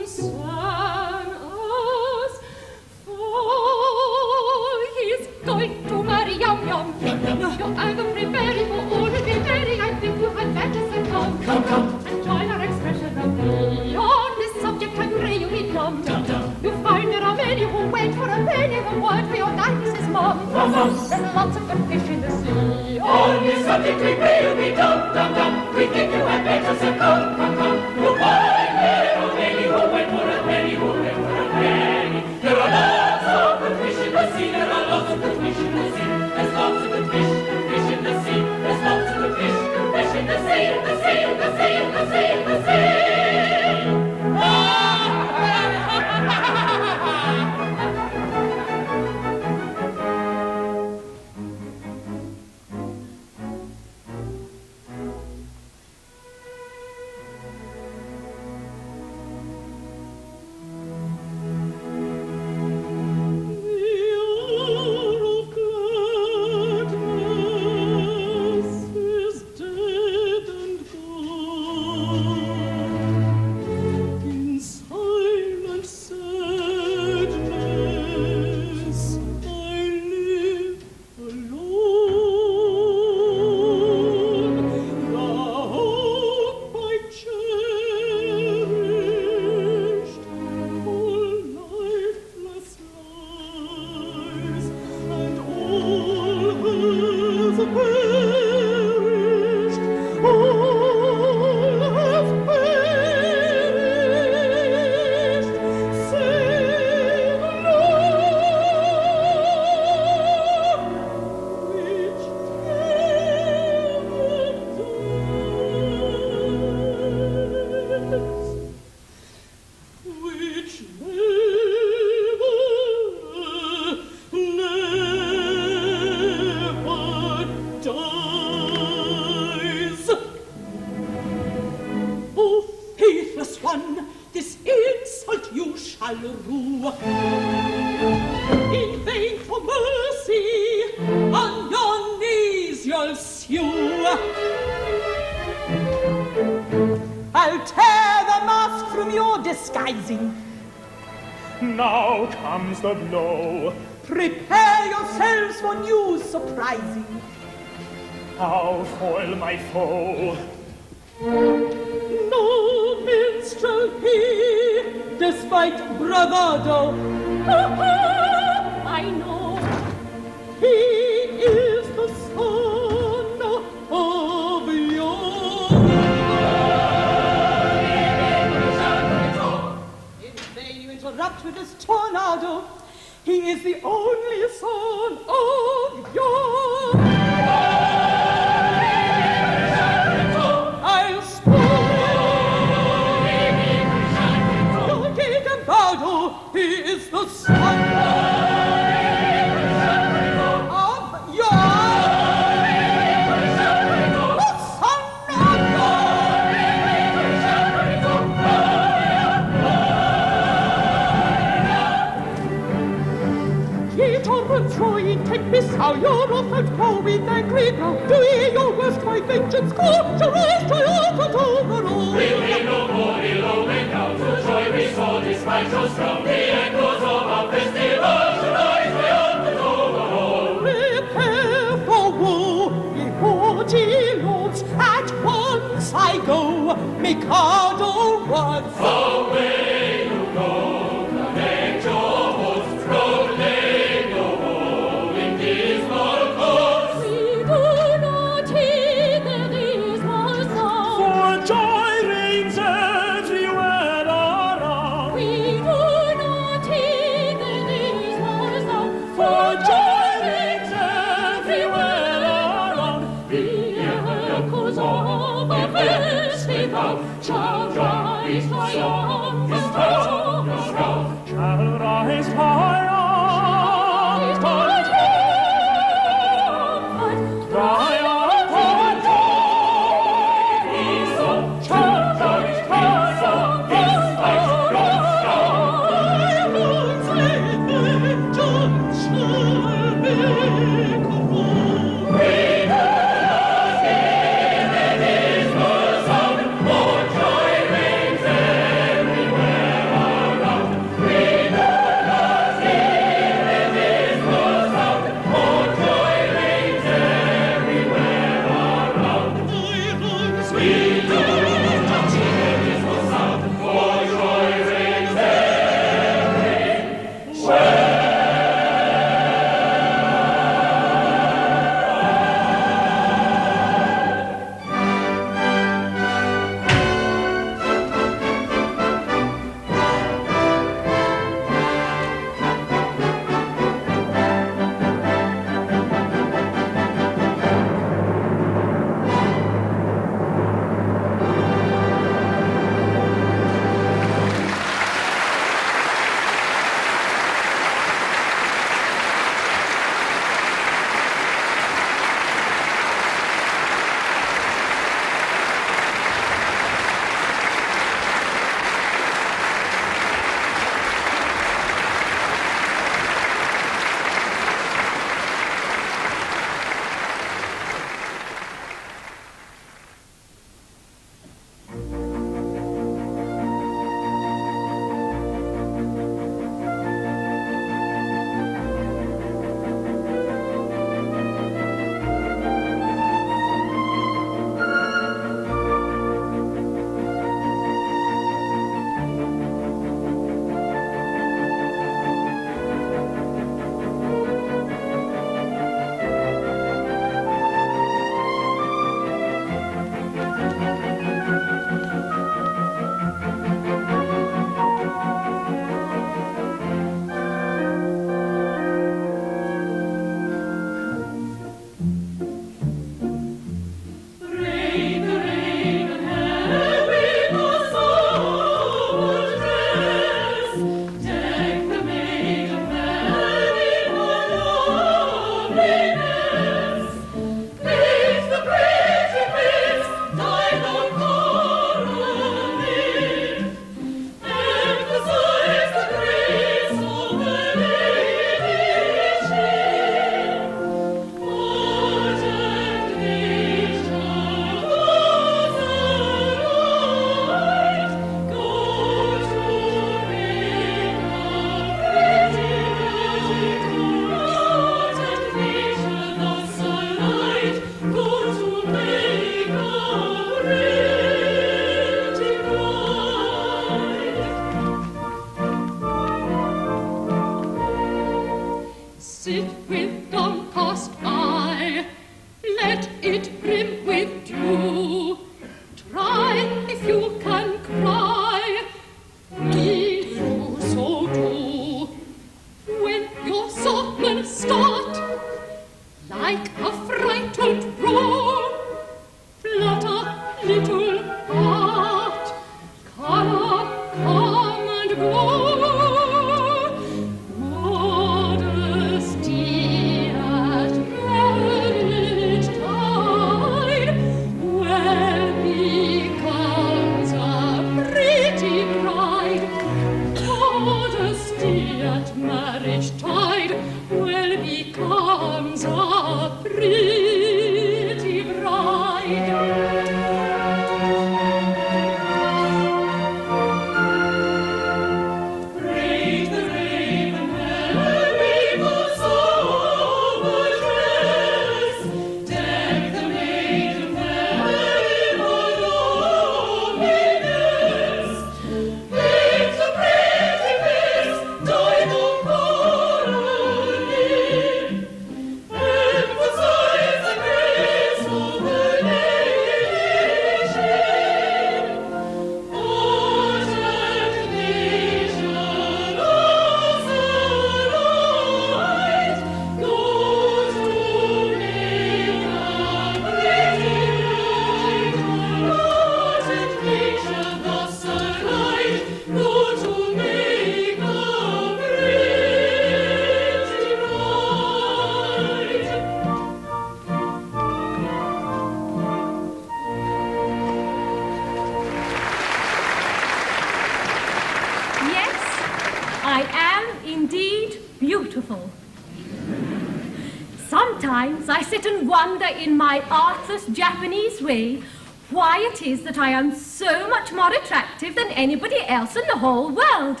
Sit and wonder in my artless Japanese way why it is that I am so much more attractive than anybody else in the whole world.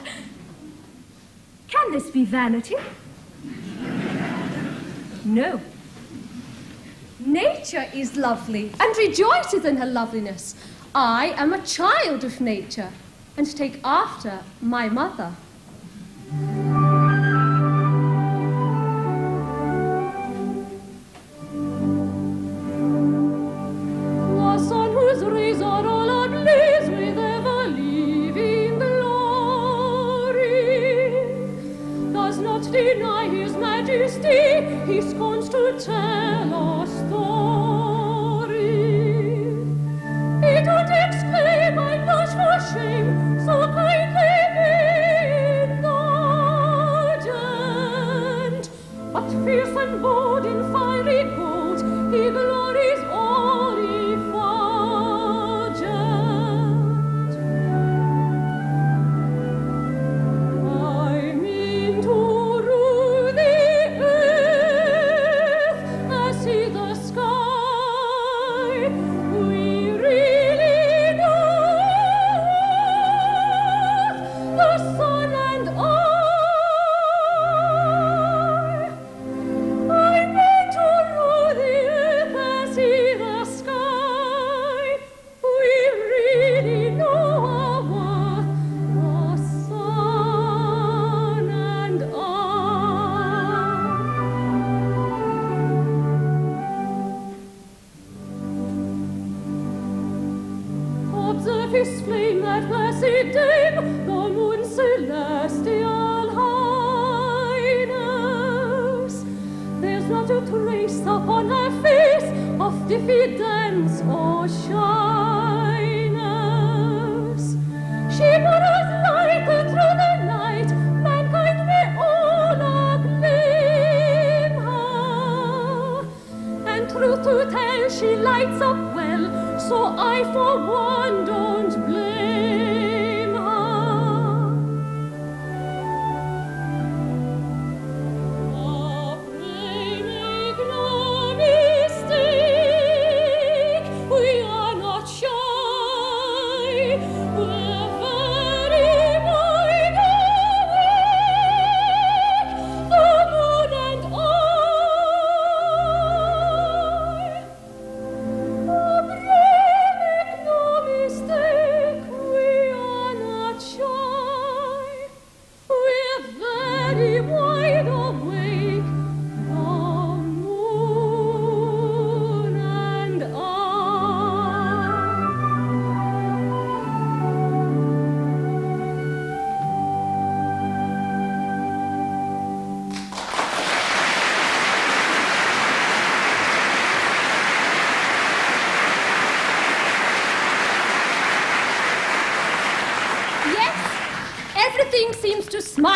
Can this be vanity? No. Nature is lovely and rejoices in her loveliness. I am a child of nature and take after my mother.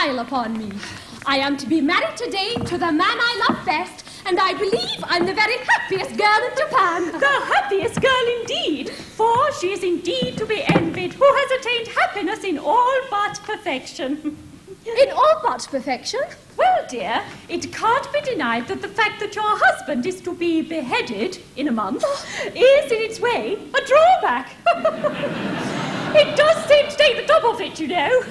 Smile upon me. I am to be married today to the man I love best, and I believe I'm the very happiest girl in Japan. [LAUGHS] The happiest girl indeed, for she is indeed to be envied who has attained happiness in all but perfection. [LAUGHS] In all but perfection? Well, dear, it can't be denied that the fact that your husband is to be beheaded in a month oh. is, in its way, a drawback. [LAUGHS] it does seem to take the top of it, you know.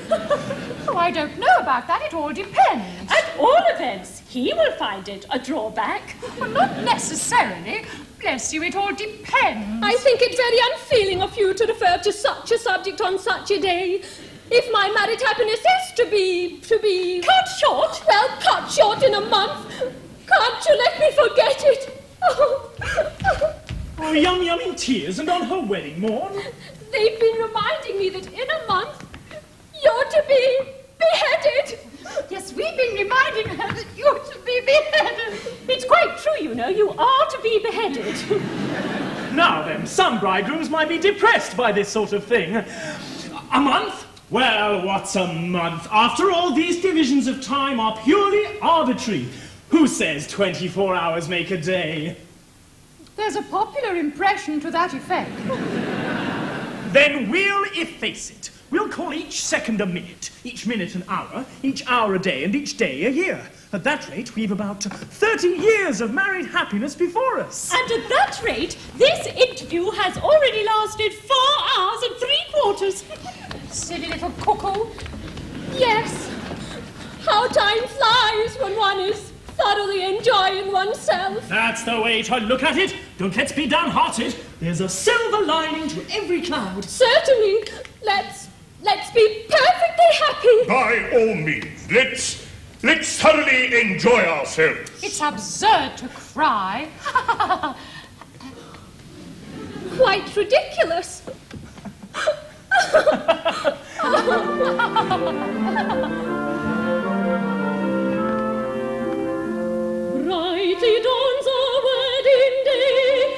Oh, I don't know about that. It all depends. At all events, he will find it a drawback. Well, not necessarily. Bless you, it all depends. I think it very unfeeling of you to refer to such a subject on such a day. If my married happiness is to be, to be... Cut short? Well, cut short in a month. Can't you let me forget it? [LAUGHS] Oh, Yum Yum in tears and on her wedding morn. They've been reminding me that in a month you're to be beheaded. Yes, we've been reminding her that you're to be beheaded. It's quite true, you know. You are to be beheaded. Now then, some bridegrooms might be depressed by this sort of thing. A month? Well, what's a month? After all, these divisions of time are purely arbitrary. Who says 24 hours make a day? There's a popular impression to that effect. Then we'll efface it. We'll call each second a minute, each minute an hour, each hour a day, and each day a year. At that rate, we've about 30 years of married happiness before us. And at that rate, this interview has already lasted four hours and three quarters. [LAUGHS] Silly little cuckoo. Yes. How time flies when one is thoroughly enjoying oneself. That's the way to look at it. Don't let's be downhearted. There's a silver lining to every cloud. Certainly. Let's let's be perfectly happy. By all means, let's let's thoroughly enjoy ourselves. It's absurd to cry. [LAUGHS] Quite ridiculous. [LAUGHS] [LAUGHS] Brightly dawns our wedding day.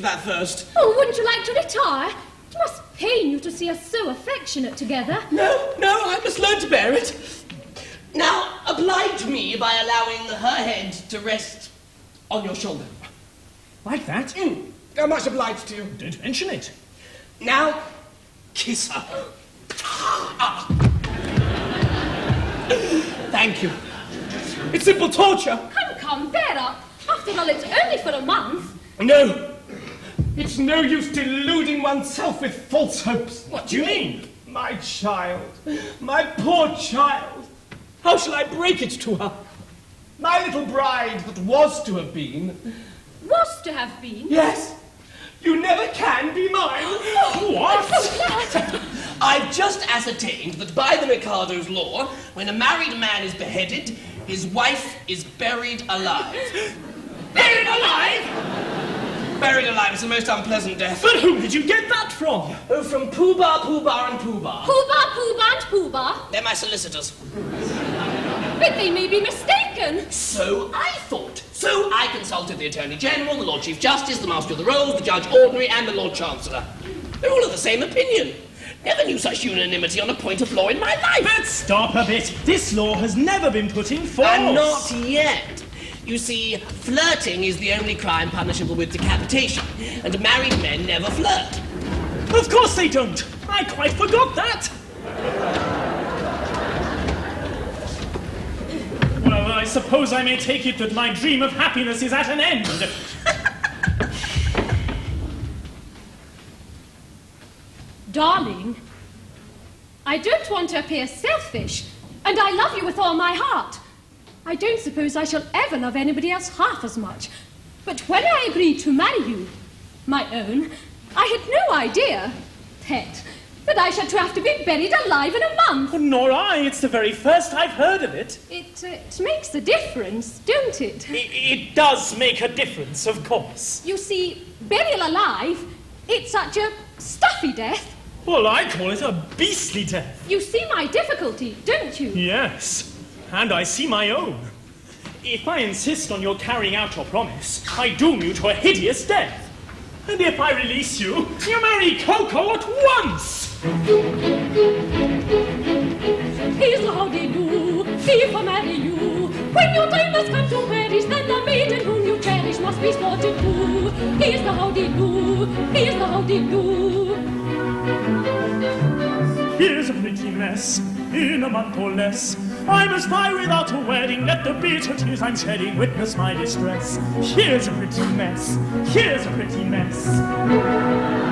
to that first. Oh, wouldn't you like to retire? It must pain you to see us so affectionate together. No, no, I must learn to bear it. Now, oblige me by allowing her head to rest on your shoulder. Like that? Mm, I'm much obliged to you. Don't mention it. Now, kiss her. Thank you. It's simple torture. Come, come, bear up. After all, it's only for a month. No. It's no use deluding oneself with false hopes. What do you mean? My child. My poor child. How shall I break it to her? My little bride that was to have been. Was to have been. Yes. You never can be mine. [GASPS] What? I've just ascertained that by the Mikado's law, when a married man is beheaded, his wife is buried alive. Buried alive? Buried alive is the most unpleasant death. But whom did you get that from? Oh, from Pooh Bah, Pooh Bah, and Pooh Bah. Pooh Bah, Pooh Bah, and Pooh Bah. They're my solicitors. But they may be mistaken. So I thought. So I consulted the Attorney General, the Lord Chief Justice, the Master of the Rolls, the Judge Ordinary, and the Lord Chancellor. They're all of the same opinion. Never knew such unanimity on a point of law in my life. But stop a bit. This law has never been put in force. And not yet. You see, flirting is the only crime punishable with decapitation, and married men never flirt. Of course they don't. I quite forgot that. Well, I suppose I may take it that my dream of happiness is at an end. [LAUGHS] Darling, I don't want to appear selfish, and I love you with all my heart. I don't suppose I shall ever love anybody else half as much. But when I agreed to marry you, my own, I had no idea, pet, that I should have to be buried alive in a month. Nor I. It's the very first I've heard of it. It, uh, it makes a difference, don't it? It, it does make a difference, of course. You see, burial alive, it's such a stuffy death. Well, I call it a beastly death. You see my difficulty, don't you? Yes, and I see my own. If I insist on your carrying out your promise, I doom you to a hideous death. And if I release you, you marry Ko-Ko at once! Here's how they do, if I marry you. When your time has come to perish, then the maiden whom you cherish must be slaughtered too. Here's the how they do, here's the how they do. Here's a pretty mess, in a month or less. I must die without a wedding, let the bitter tears I'm shedding witness my distress. Here's a pretty mess, here's a pretty mess.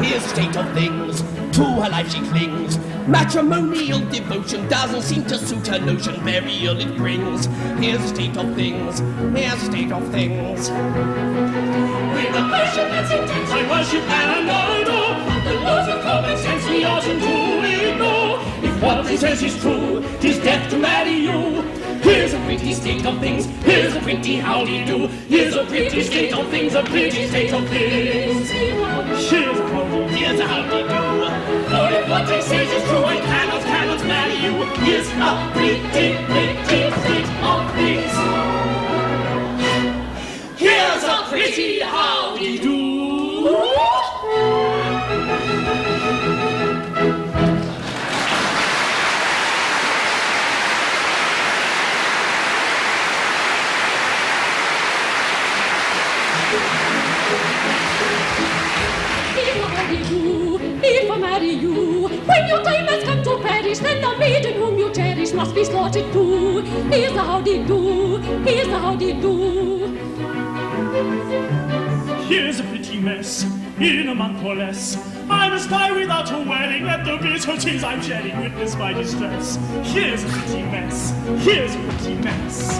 Here's the state of things. To her life she clings. Matrimonial devotion doesn't seem to suit her notion. Burial it brings. Here's the state of things. Here's the state of things. With a passion that's intense, I worship and adore. The laws of common sense we oughtn't to ignore. What he says is true, 'tis death to marry you. Here's a pretty state of things, here's a pretty howdy-do. Here's a pretty state of things, a pretty state of things. Here's a howdy, howdy-do. for if what he says is true, I cannot, cannot marry you. Here's a pretty, pretty state of things. Here's a pretty howdy-do. Be slaughtered too. Here's the how they do, here's the how they do. Here's a pretty mess, in a month or less. I must die without a wedding, let the bitter tears I'm shedding witness my distress. Here's a pretty mess, here's a pretty mess.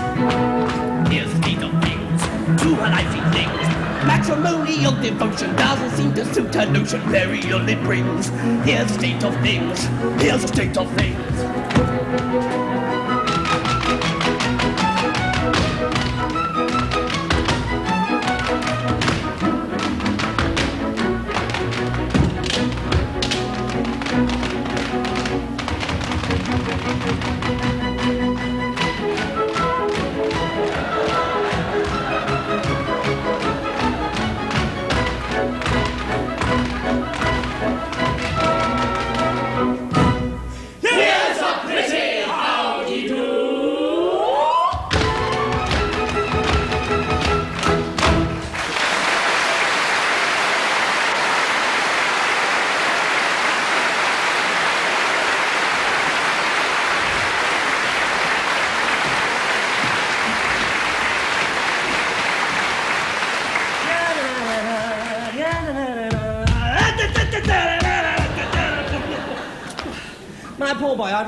Here's the state of things. To her life she clings. Matrimonial devotion doesn't seem to suit her notion. Burial it brings. Here's the state of things. Here's the state of things.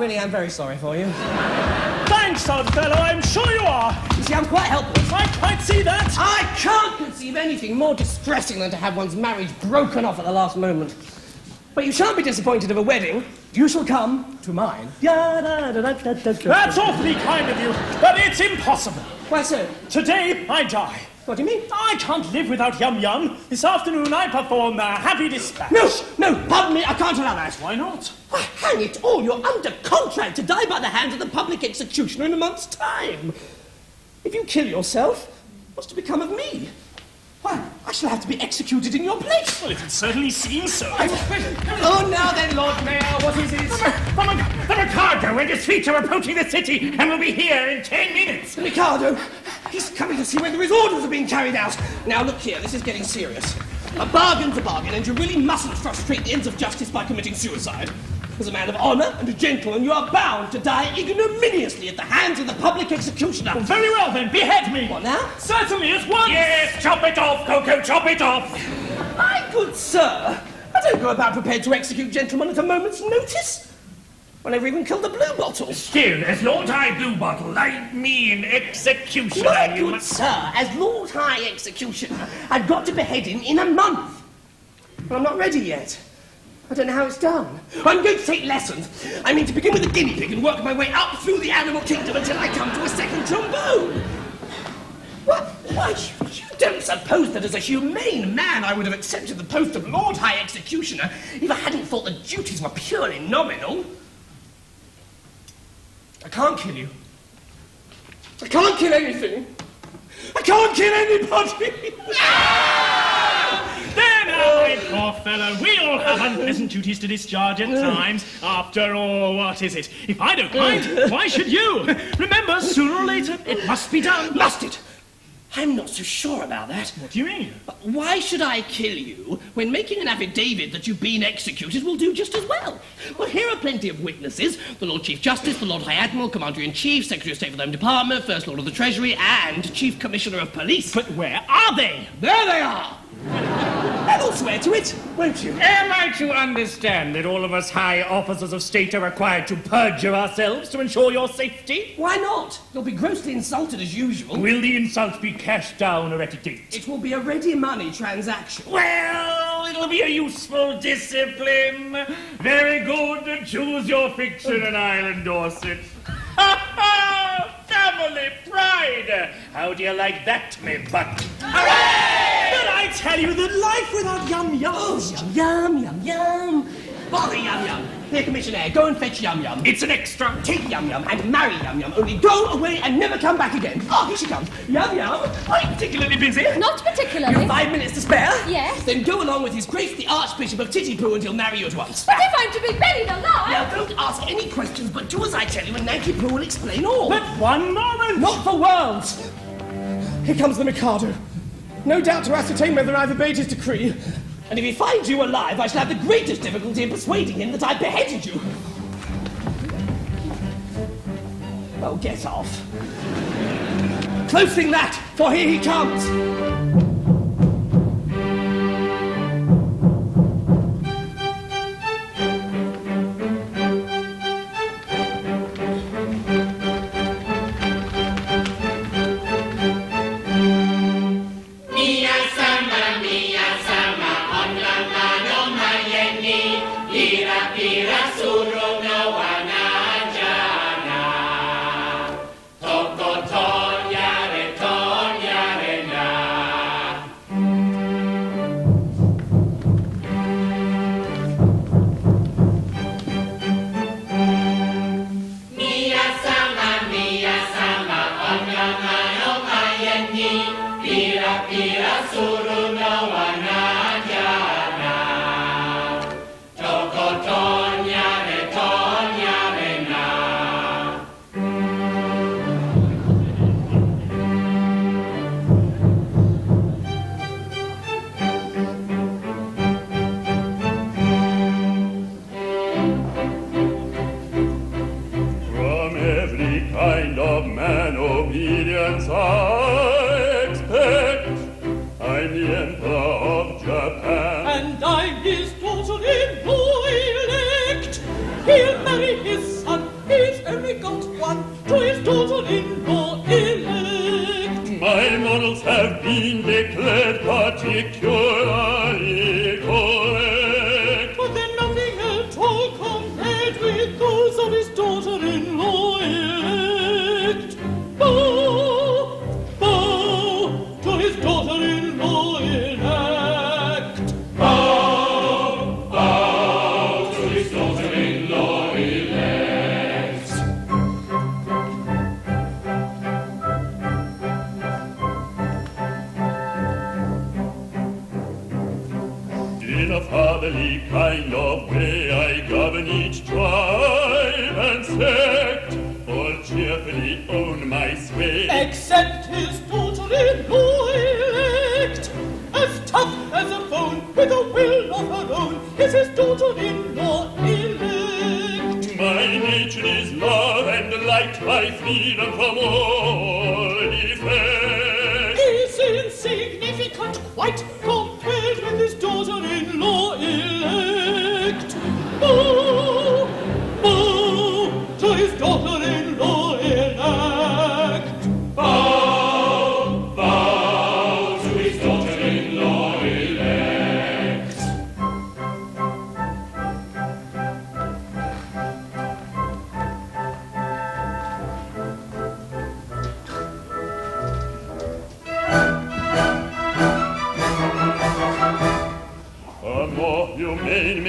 Really am very sorry for you. Thanks, old fellow, I'm sure you are. You see, I'm quite helpless. I quite see that. I can't conceive anything more distressing than to have one's marriage broken off at the last moment. But you shan't be disappointed of a wedding. You shall come to mine. That's awfully kind of you, but it's impossible. Why so? Today, I die. What do you mean? I can't live without Yum Yum. This afternoon, I perform the Happy Dispatch. No, no, pardon me, I can't allow that. Why not? Why, hang it all, you're under contract to die by the hands of the public executioner in a month's time. If you kill yourself, what's to become of me? Why, I shall have to be executed in your place. Well, it certainly seems so. Oh, now then, Lord Mayor, what is it? The, the Mikado and his fleet are approaching the city and will be here in ten minutes. Mikado, he's coming to see whether his orders are being carried out. Now, look here, this is getting serious. A bargain's a bargain, and you really mustn't frustrate the ends of justice by committing suicide. As a man of honour and a gentleman, you are bound to die ignominiously at the hands of the public executioner. Very well, then, behead me. What now? Certainly, at once. Yes, chop it off, Ko-Ko, chop it off. My good sir, I don't go about prepared to execute gentlemen at a moment's notice. I never even killed a blue bottle. Still, as Lord High Blue Bottle, I mean executioner. My good must- sir, as Lord High Executioner, I've got to behead him in a month. But I'm not ready yet. I don't know how it's done. I'm going to take lessons. I mean to begin with a guinea pig and work my way up through the animal kingdom until I come to a second trombone. What? Why, you, you don't suppose that as a humane man I would have accepted the post of Lord High Executioner if I hadn't thought the duties were purely nominal? I can't kill you. I can't kill anything. I can't kill anybody. [LAUGHS] There now, my poor fellow. We all have unpleasant duties to discharge at uh. times. After all, what is it? If I don't uh. mind, why should you? Remember, sooner or later, it must be done. Must it? I'm not so sure about that. What do you mean? Why should I kill you when making an affidavit that you've been executed will do just as well? Well, here are plenty of witnesses the Lord Chief Justice, the Lord High Admiral, Commander in Chief, Secretary of State for the Home Department, First Lord of the Treasury, and Chief Commissioner of Police. But where are they? There they are! [LAUGHS] And I'll swear to it, won't you? Am I to understand that all of us high officers of state are required to perjure ourselves to ensure your safety? Why not? You'll be grossly insulted as usual. Will the insult be cashed down or at a date? It will be a ready money transaction. Well, it'll be a useful discipline. Very good. Choose your fiction and I'll endorse it. [LAUGHS] Ha ha! Family pride! How do you like that, me butt? But I tell you that life without Yum Yum. Oh, yum, yum, yum. Bother yum yum. Here, Commissioner, go and fetch yum yum. It's an extra. Take yum yum and marry yum yum. Only go away and never come back again. Oh, here she comes. Yum yum. Are you particularly busy? Not particularly. You've five minutes to spare? Yes. Then go along with His Grace the Archbishop of Titipu and he'll marry you at once. But if I'm to be buried alive... Now, don't ask any questions, but do as I tell you, and Nanki-Poo will explain all. But one moment. Not for worlds! Here comes the Mikado. No doubt to ascertain whether I've obeyed his decree. And if he finds you alive, I shall have the greatest difficulty in persuading him that I beheaded you. Oh, get off. Closing that, for here he comes.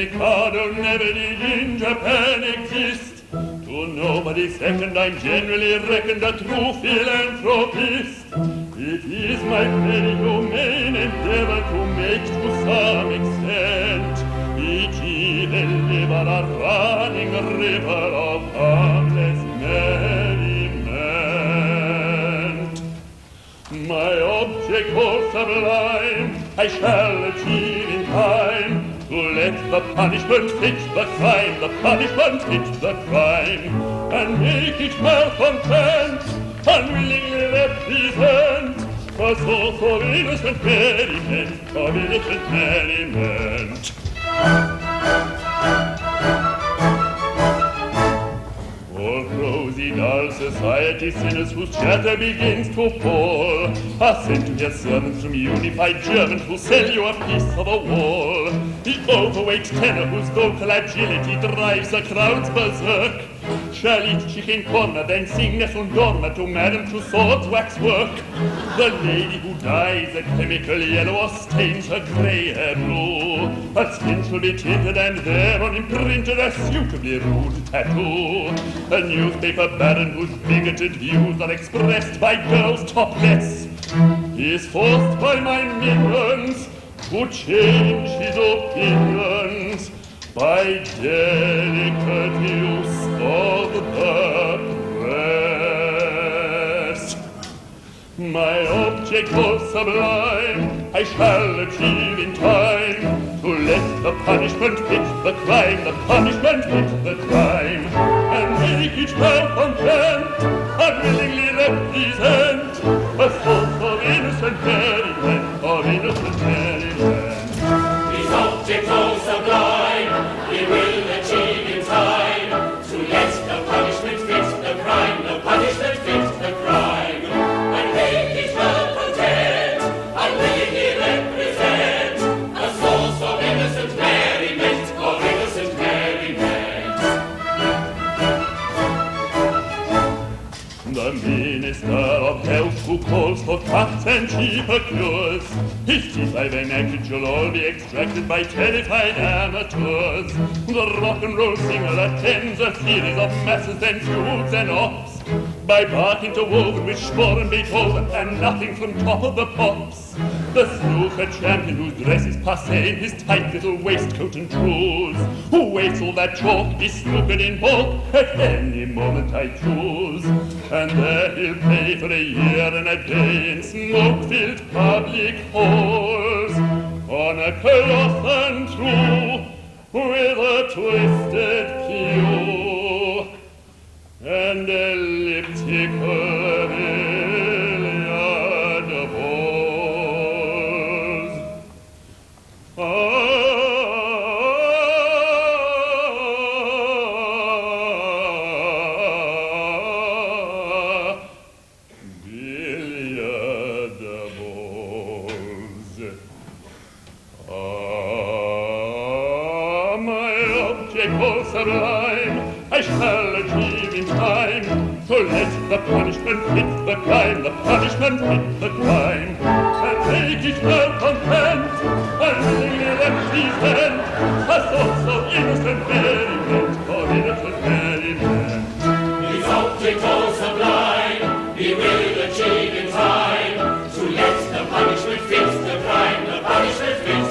Pecado never did in Japan exist. To nobody second I'm generally reckoned a true philanthropist. It is my very punishment fit the crime The punishment fit the crime. And make each malcontent Unwillingly represent. The source of innocent merriment Of innocent merriment. All rosy, dull society sinners whose chatter begins to fall. Are sent to hear sermons from unified Germans who sell you a piece of a wall. The overweight tenor whose vocal agility drives the crowds berserk shall eat chicken korma, then sing Nessun Dorma to Madame Tussauds waxwork. The lady who dyes a chemical yellow or stains her grey hair blue. Her skin shall be tinted and thereon imprinted a suitably rude tattoo. A newspaper baron whose bigoted views are expressed by girls topless is forced by my minions to change his opinions by delicate use of the press. My object was sublime, I shall achieve in time to let the punishment fit the crime, the punishment fit the crime, and make each malcontent unwillingly represent a source of innocent merriment, Domino sul periferio. who calls for cuts and cheaper cures. His to save an act, you'll all be extracted by terrified amateurs. The rock and roll singer attends a series of masses and fuels and ops. By bark interwoven with Spore and Beethoven and nothing from top of the pops. The snooker champion whose dress is passé in his tight little waistcoat and trews Who waits all that chalk be snookered in bulk? At any moment I choose. And there he'll pay for a year and a day in smoke-filled public halls. On a cloth and true with a twisted pew and elliptical punishment fit the crime, the punishment fit the crime. And make it well content, and willingly represent a source of innocent merriment for innocent merriment. His object all sublime, he will achieve in time. To let the punishment fit the crime, the punishment fits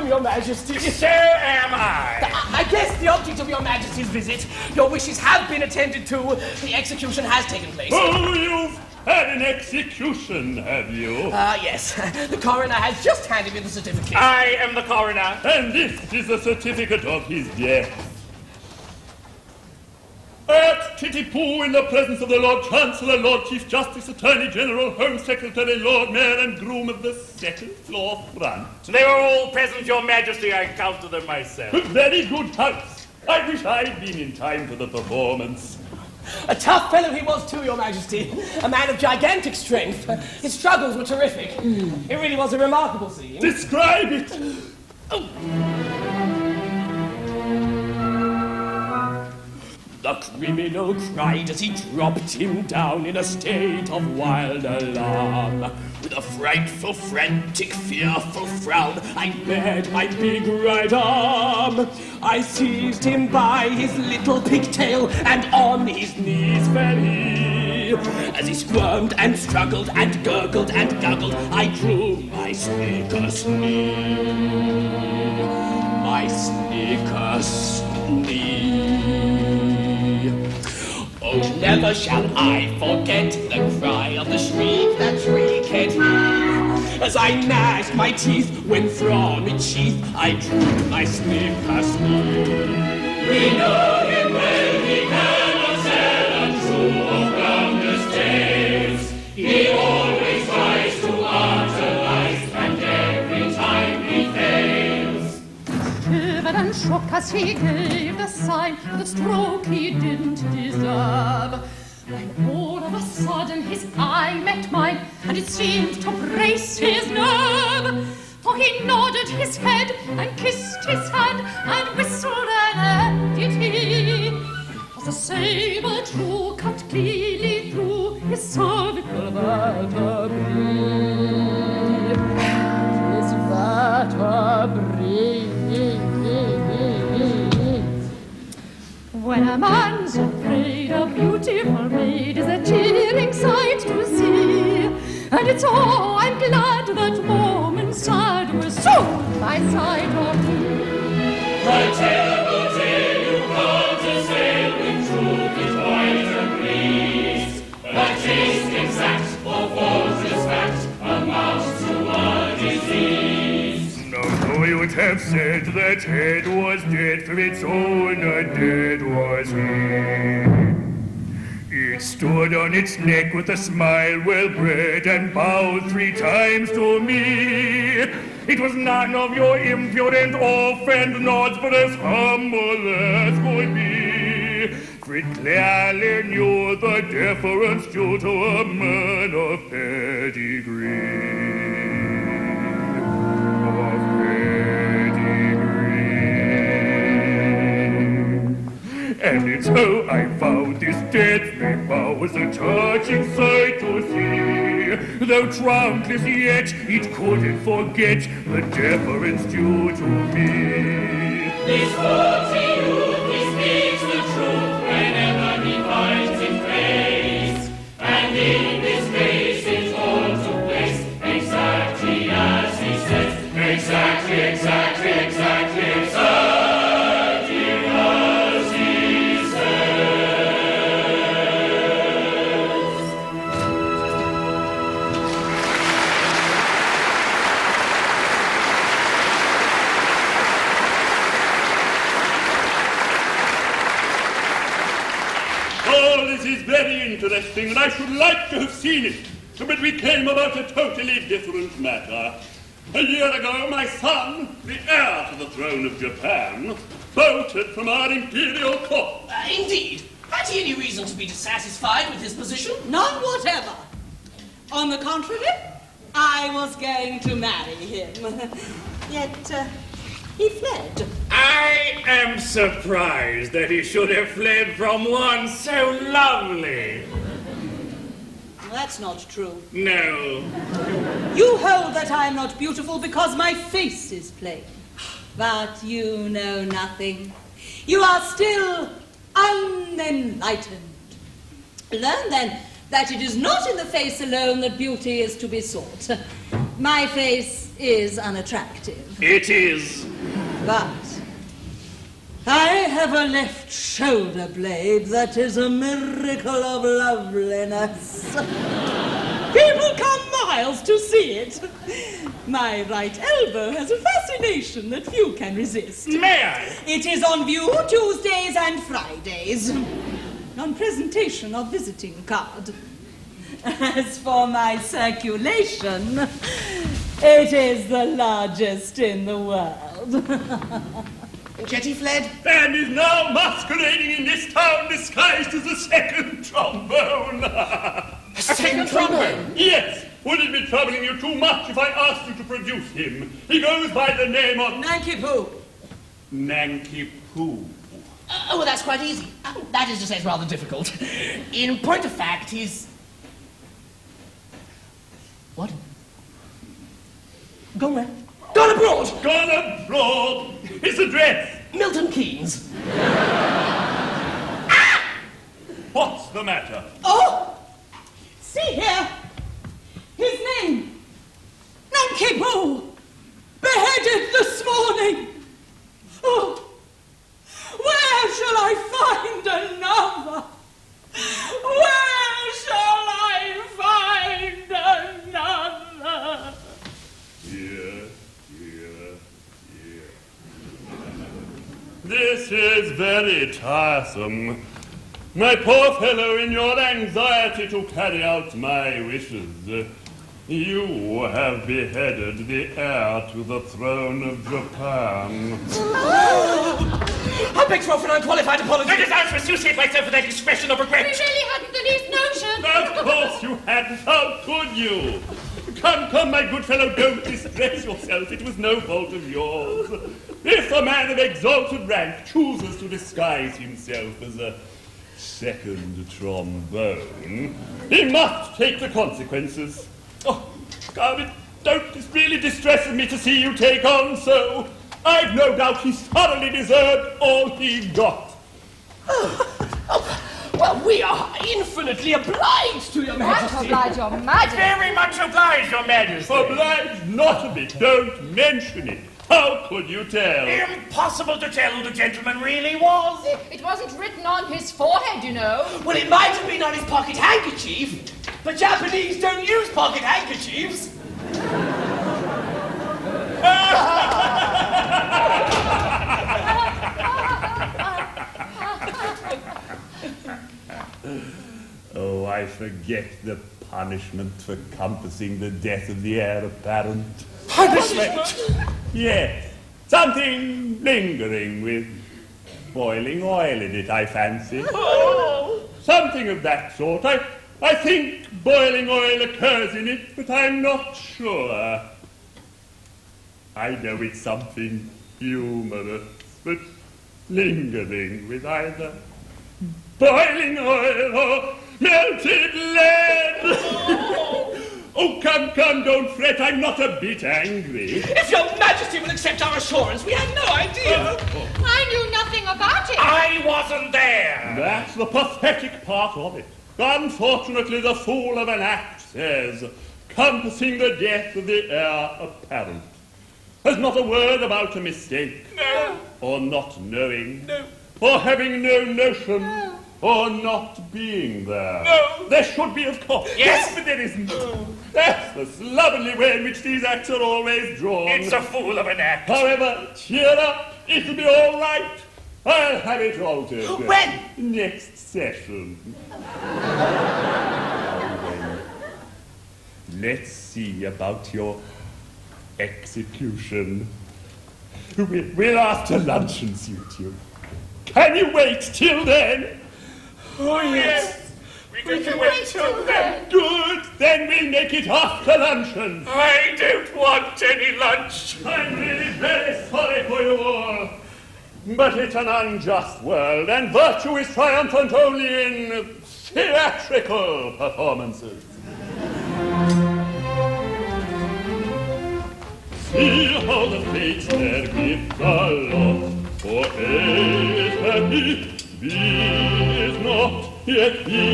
welcome your majesty. So am I. I guess the object of your majesty's visit, your wishes have been attended to. The execution has taken place. Oh, you've had an execution, have you? Ah, yes. The coroner has just handed me the certificate. I am the coroner. And this is the certificate of his death. At Titipu, in the presence of the Lord Chancellor, Lord Chief Justice, Attorney General, Home Secretary, Lord Mayor, and groom of the second floor front. They were all present, your majesty. I counted them myself. Very good house. I wish I'd been in time for the performance. A tough fellow he was too, your majesty. A man of gigantic strength. His struggles were terrific. It really was a remarkable scene. Describe it. Oh. The criminal cried as he dropped him down in a state of wild alarm. With a frightful, frantic, fearful frown, I bared my big right arm. I seized him by his little pigtail, and on his knees fell he. As he squirmed and struggled and gurgled and guggled, I drew my snickersnee. My snickersnee. Oh, never shall I forget the cry of the shriek that shrieked. As I gnashed my teeth when from its sheath I drew my snickersnee. We know him well, shook as he gave the sign for the stroke he didn't deserve. When all of a sudden his eye met mine, and it seemed to brace his nerve. For he nodded his head and kissed his hand and whistled and ended he. As the saber true cut cleanly through his cervical vertebrae. His vertebrae. When a man's afraid, a beautiful maid is a cheering sight to see. And it's oh, I'm glad that moments sad was soon by sight of me. The terrible have said that head was dead from its own, dead was he. It stood on its neck with a smile well bred and bowed three times to me. It was none of your impudent offhand nods, but as humble as could be. For it clearly knew the deference due to a man of pedigree. And it's how I found this deadly bow was a touching sight to see. Though trunkless yet, it couldn't forget the deference due to me. This forty youth, he speaks the truth whenever he finds his grace. And in this case, it's all to place exactly as he says. Exactly, exactly, exactly very and I should like to have seen it. But we came about a totally different matter. A year ago, my son, the heir to the throne of Japan, bolted from our imperial court. Uh, indeed. Had he any reason to be dissatisfied with his position? None whatever. On the contrary, I was going to marry him. [LAUGHS] Yet uh, he fled. I am surprised that he should have fled from one so lovely. That's not true. No. You hold that I am not beautiful because my face is plain. But you know nothing. You are still unenlightened. Learn then that it is not in the face alone that beauty is to be sought. My face is unattractive. It is. But I have a left shoulder blade that is a miracle of loveliness. [LAUGHS] People come miles to see it. My right elbow has a fascination that few can resist. May I? It is on view Tuesdays and Fridays. On presentation of visiting card. As for my circulation, it is the largest in the world. [LAUGHS] Jetty fled? And is now masquerading in this town disguised as a second trombone. [LAUGHS] a second trombone? Yes. Would it be troubling you too much if I asked you to produce him? He goes by the name of... Nanki-Poo. Nanki Poo. Uh, oh, well, that's quite easy. Uh, that is to say, it's rather difficult. In point of fact, he's. What? Gone where? Gone abroad! Gone abroad! His address! Milton Keynes. Ah! What's the matter? Oh! See here! His name! Nanki-Poo! Beheaded this morning! Oh! Where shall I find another? Where shall I find another? Here, here, This is very tiresome. My poor fellow, in your anxiety to carry out my wishes, you have beheaded the heir to the throne of Japan. I beg to offer an unqualified apology. I desire to associate myself with that expression of We regret. really hadn't the least notion. Of course you hadn't. How could you? Come, come, my good fellow, don't distress yourself. It was no fault of yours. If a man of exalted rank chooses to disguise himself as a second trombone, he must take the consequences. Oh, it don't, it really distresses me to see you take on so. I've no doubt he's thoroughly deserved all he got. Oh, oh, Well, we are infinitely obliged to your Quite majesty. oblige your majesty. Very much obliged, your majesty. Obliged not a bit. Don't mention it. How could you tell? Impossible to tell who the gentleman really was. It, it wasn't written on his forehead, you know. Well, it might have been on his pocket handkerchief, but Japanese don't use pocket handkerchiefs. [LAUGHS] Oh, I forget the punishment for compassing the death of the heir apparent. Punishment? Yes, something lingering with boiling oil in it, I fancy. Oh. Something of that sort. I, I think boiling oil occurs in it, but I'm not sure. I know it's something humorous, but lingering with either boiling oil or melted lead. oh, come, come, don't fret. I'm not a bit angry. If your majesty will accept our assurance, we had no idea. Uh, oh. I knew nothing about it. I wasn't there. That's the pathetic part of it. Unfortunately, the fool of an act says, compassing the death of the heir apparent. There's not a word about a mistake. No. Or not knowing. No. Or having no notion. Or not being there. No. There should be, of course. Yes. but there isn't. That's the slovenly way in which these acts are always drawn. It's a fool of an act. However, cheer up. It'll be all right. I'll have it altered. When? Next session. [LAUGHS] Let's see about your execution. We- We'll after luncheon suit you. Can you wait till then? Oh, yes. We can, wait till then. Good. Then we'll make it after luncheon. I don't want any lunch. I'm really very sorry for you all. But it's an unjust world, and virtue is triumphant only in theatrical performances. See how the fates there give gallop, for A is happy, He is not, yet he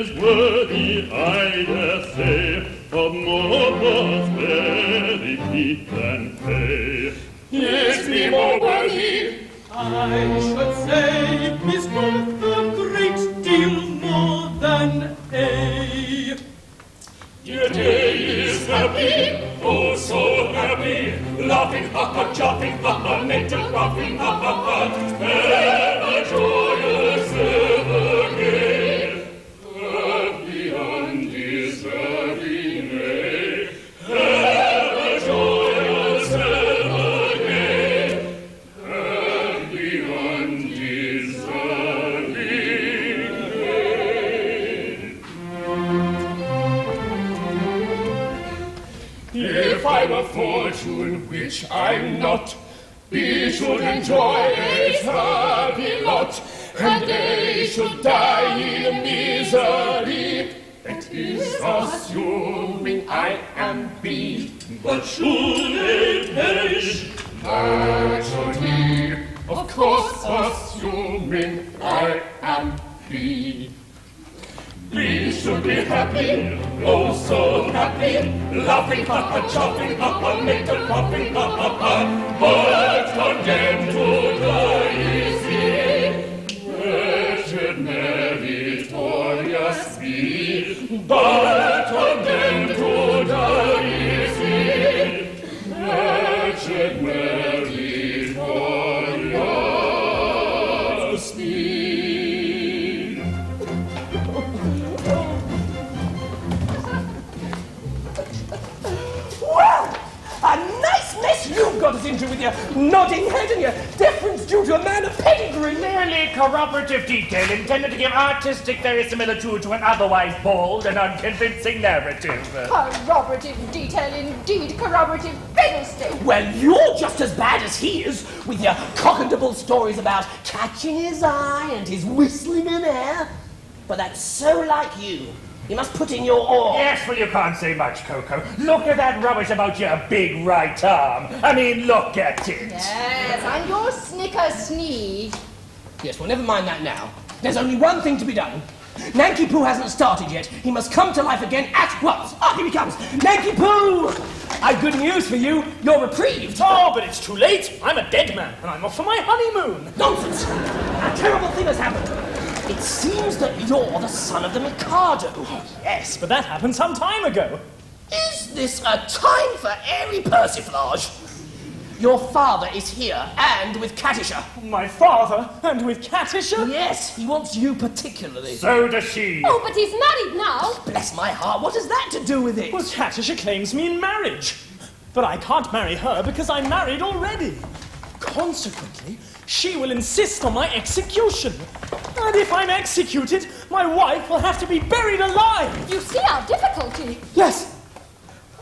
is worthy, I dare say, of more prosperity than pay. Yes, be more worthy, I should say, is worth a great deal more than a. Your day is happy, sopra me, laughing, ha ha, jumping, ha ha, nature rocking, ha ha ha, and a joyous silver. Which I'm not, B should enjoy its happy lot, and they should die in misery. That is assuming I am B. But should A perish, naturally, of course, assuming I am B. We should be happy, oh so happy, laughing, ha ha, chopping, ha ha, making, popping, ha ha ha, but condemned to die is he. Wretched meritorious be, but condemned to die is he. Wretched meritorious you've got us into with your nodding head and your deference due to a man of pedigree. Merely corroborative detail intended to give artistic verisimilitude to an otherwise bald and unconvincing narrative. Corroborative detail indeed, corroborative fiddlestick. Well, you're just as bad as he is with your cock and bull stories about catching his eye and his whistling in air. But that's so like you. You must put in your oar. Yes, well, you can't say much, Ko-Ko. Look at that rubbish about your big right arm. I mean, look at it. Yes, and your snickersnee. Yes, well, never mind that now. There's only one thing to be done. Nanki-Poo hasn't started yet. He must come to life again at once. Ah, here he comes. Nanki-Poo! I've good news for you. You're reprieved. Oh, but it's too late. I'm a dead man, and I'm off for my honeymoon. Nonsense! A terrible thing has happened. It seems that you're the son of the Mikado. Yes, but that happened some time ago. Is this a time for airy persiflage? Your father is here, and with Katisha. My father, and with Katisha? Yes, he wants you particularly. So does she. Oh, but he's married now. Bless my heart, what has that to do with it? Well, Katisha claims me in marriage. But I can't marry her because I'm married already. Consequently, she will insist on my execution. And if I'm executed, my wife will have to be buried alive. You see our difficulty. Yes.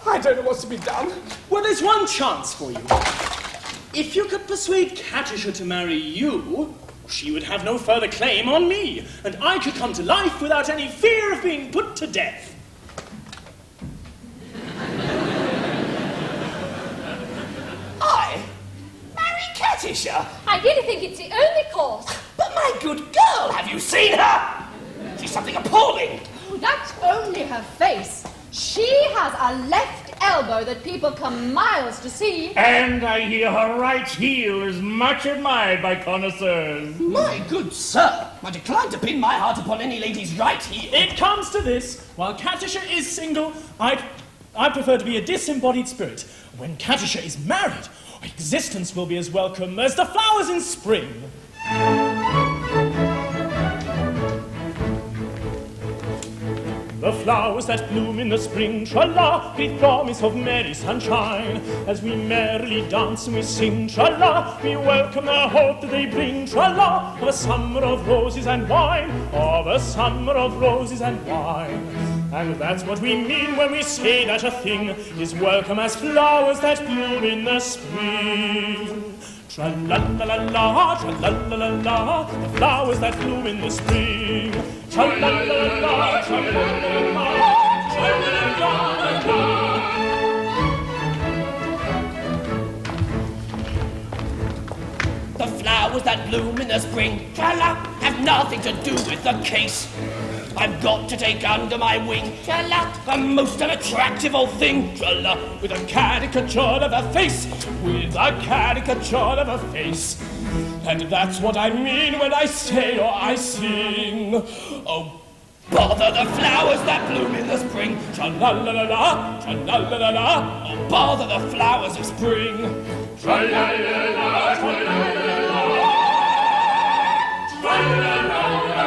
I don't know what's to be done. Well, there's one chance for you. If you could persuade Katisha to marry you, she would have no further claim on me, and I could come to life without any fear of being put to death. Oh. I? Marry Katisha? I really think it's the only course. But my good girl, have you seen her? She's something appalling. Oh, that's only her face. She has a left elbow that people come miles to see. And I hear her right heel is much admired by connoisseurs. My good sir, I decline to pin my heart upon any lady's right heel. It comes to this. While Katisha is single, I, I prefer to be a disembodied spirit. When Katisha is married, existence will be as welcome as the flowers in spring. The flowers that bloom in the spring shall laugh Great promise of merry sunshine. As we merrily dance and we sing, shall laugh, we welcome the hope that they bring, shall laugh, of a summer of roses and wine, of a summer of roses and wine. And that's what we mean when we say that a thing is welcome as flowers that bloom in the spring. Tra-la-la-la-la, tra-la-la-la-la, the flowers that bloom in the spring. Tra-la-la-la, tra-la-la-la, tra-la-la-la-la. The flowers that bloom in the spring, tra-la, have nothing to do with the case. I've got to take under my wing, tra-la, a most unattractive old thing, tra-la, with a caricature of a face, with a caricature of a face. And that's what I mean when I say or I sing. Oh, bother the flowers that bloom in the spring, tra-la-la-la-la, tra-la-la-la-la. Oh, bother the flowers of spring, tra-la-la-la, tra-la-la-la. Alone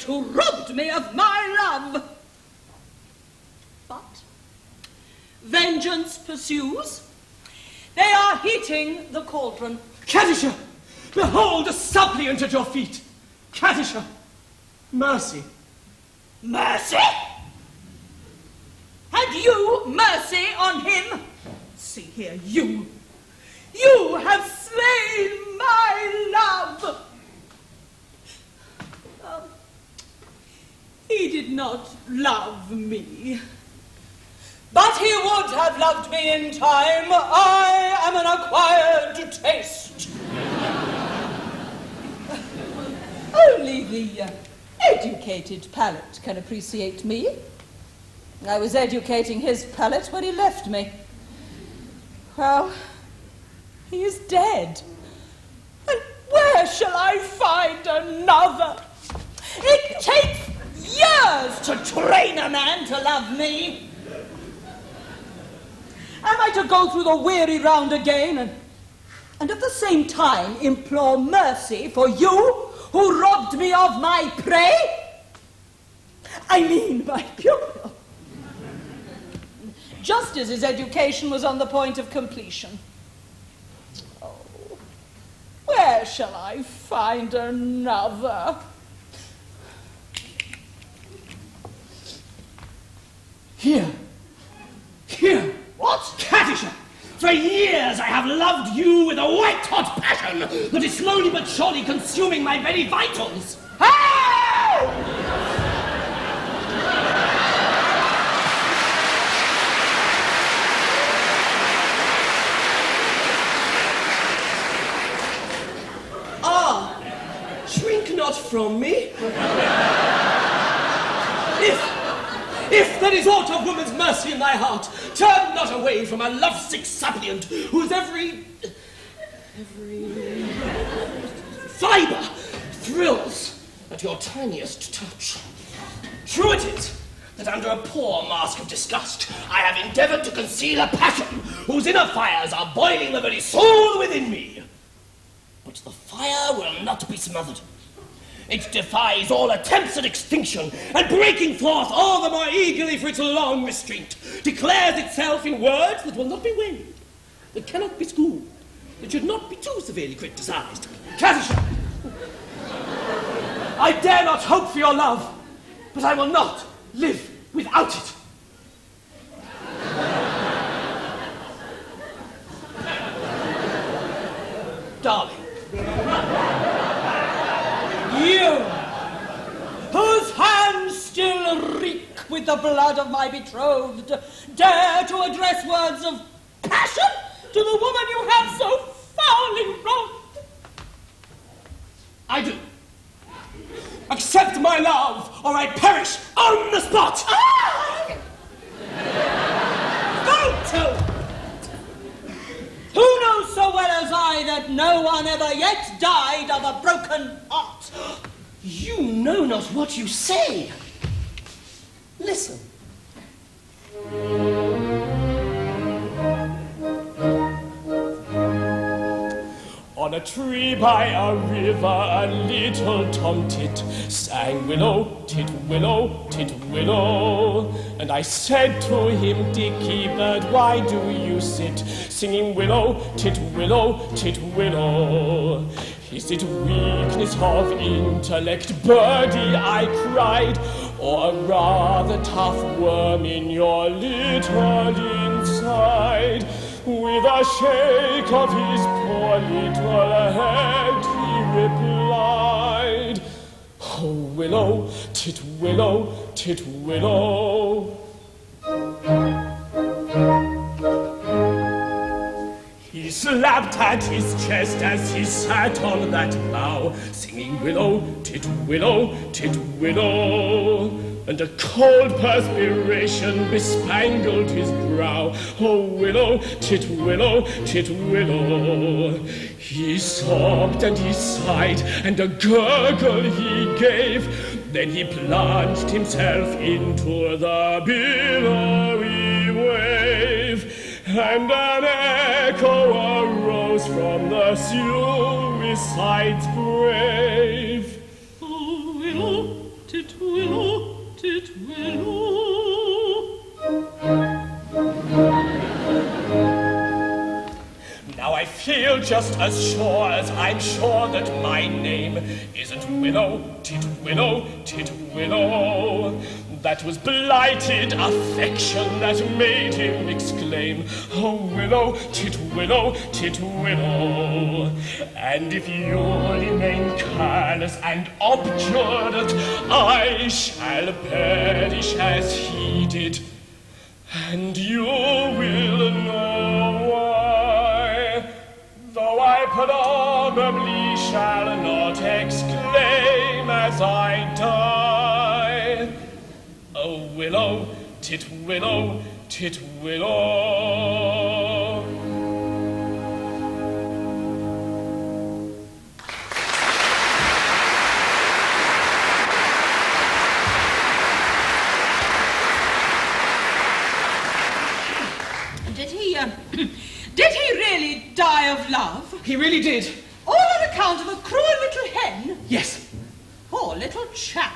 miscreant who robbed me of my love. But vengeance pursues. They are heating the cauldron. Katisha! Behold a suppliant at your feet! Katisha! Mercy! Mercy? Had you mercy on him? See here, you. You have slain my love. Um, he did not love me. But he would have loved me in time. I am an acquired taste. Only the uh, educated palate can appreciate me. I was educating his palate when he left me. Well, he is dead. And where shall I find another? It takes years to train a man to love me. Am I to go through the weary round again and, and at the same time implore mercy for you who robbed me of my prey? I mean, my pupil. Just as his education was on the point of completion. Oh, where shall I find another? Here! Here! What? Katisha! For years I have loved you with a white hot passion that is slowly but surely consuming my very vitals. Ah, Shrink not from me. if, if there is aught of woman's mercy in thy heart, turn not away from a lovesick suppliant whose every, every fibre thrills at your tiniest touch. True it is that under a poor mask of disgust, I have endeavored to conceal a passion whose inner fires are boiling the very soul within me. But the fire will not be smothered. It defies all attempts at extinction, and breaking forth all the more eagerly for its long restraint, declares itself in words that will not be weighed, that cannot be schooled, that should not be too severely criticized. Katisha! I dare not hope for your love, but I will not live without it. darling. You, whose hands still reek with the blood of my betrothed, dare to address words of passion to the woman you have so foully wronged. I do. Accept my love, or I perish on the spot! Ah! Go to! Who knows so well as I that no one ever yet died of a broken heart? You know not what you say. Listen. On a tree by a river, a little tomtit sang willow, tit willow, tit willow. And I said to him, Dicky bird, why do you sit singing willow, tit willow, tit willow? Is it weakness of intellect, birdie? I cried. or a rather tough worm in your little inside? With a shake of his poor little head, he replied, Oh, willow, tit willow, tit willow. He slapped at his chest as he sat on that bough, singing willow, tit willow, tit willow. And a cold perspiration bespangled his brow. Oh, willow, tit willow, tit willow. He sobbed and he sighed, and a gurgle he gave. Then he plunged himself into the billowy wave, and an echo arose from the suicide's grave. Oh, willow, tit willow, tit willow. Now I feel just as sure as I'm sure that my name isn't Willow, tit Willow, tit Willow. That was blighted affection that made him exclaim, Oh, Willow, tit Willow, tit Willow. And if you remain careless and obdurate, I shall perish as he did. And you will know why, though I probably shall not exclaim as I die. Oh, willow, tit willow, tit willow. Did he, um, [CLEARS THROAT] did he really die of love? He really did. All on account of a cruel little hen? Yes, Poor little chap.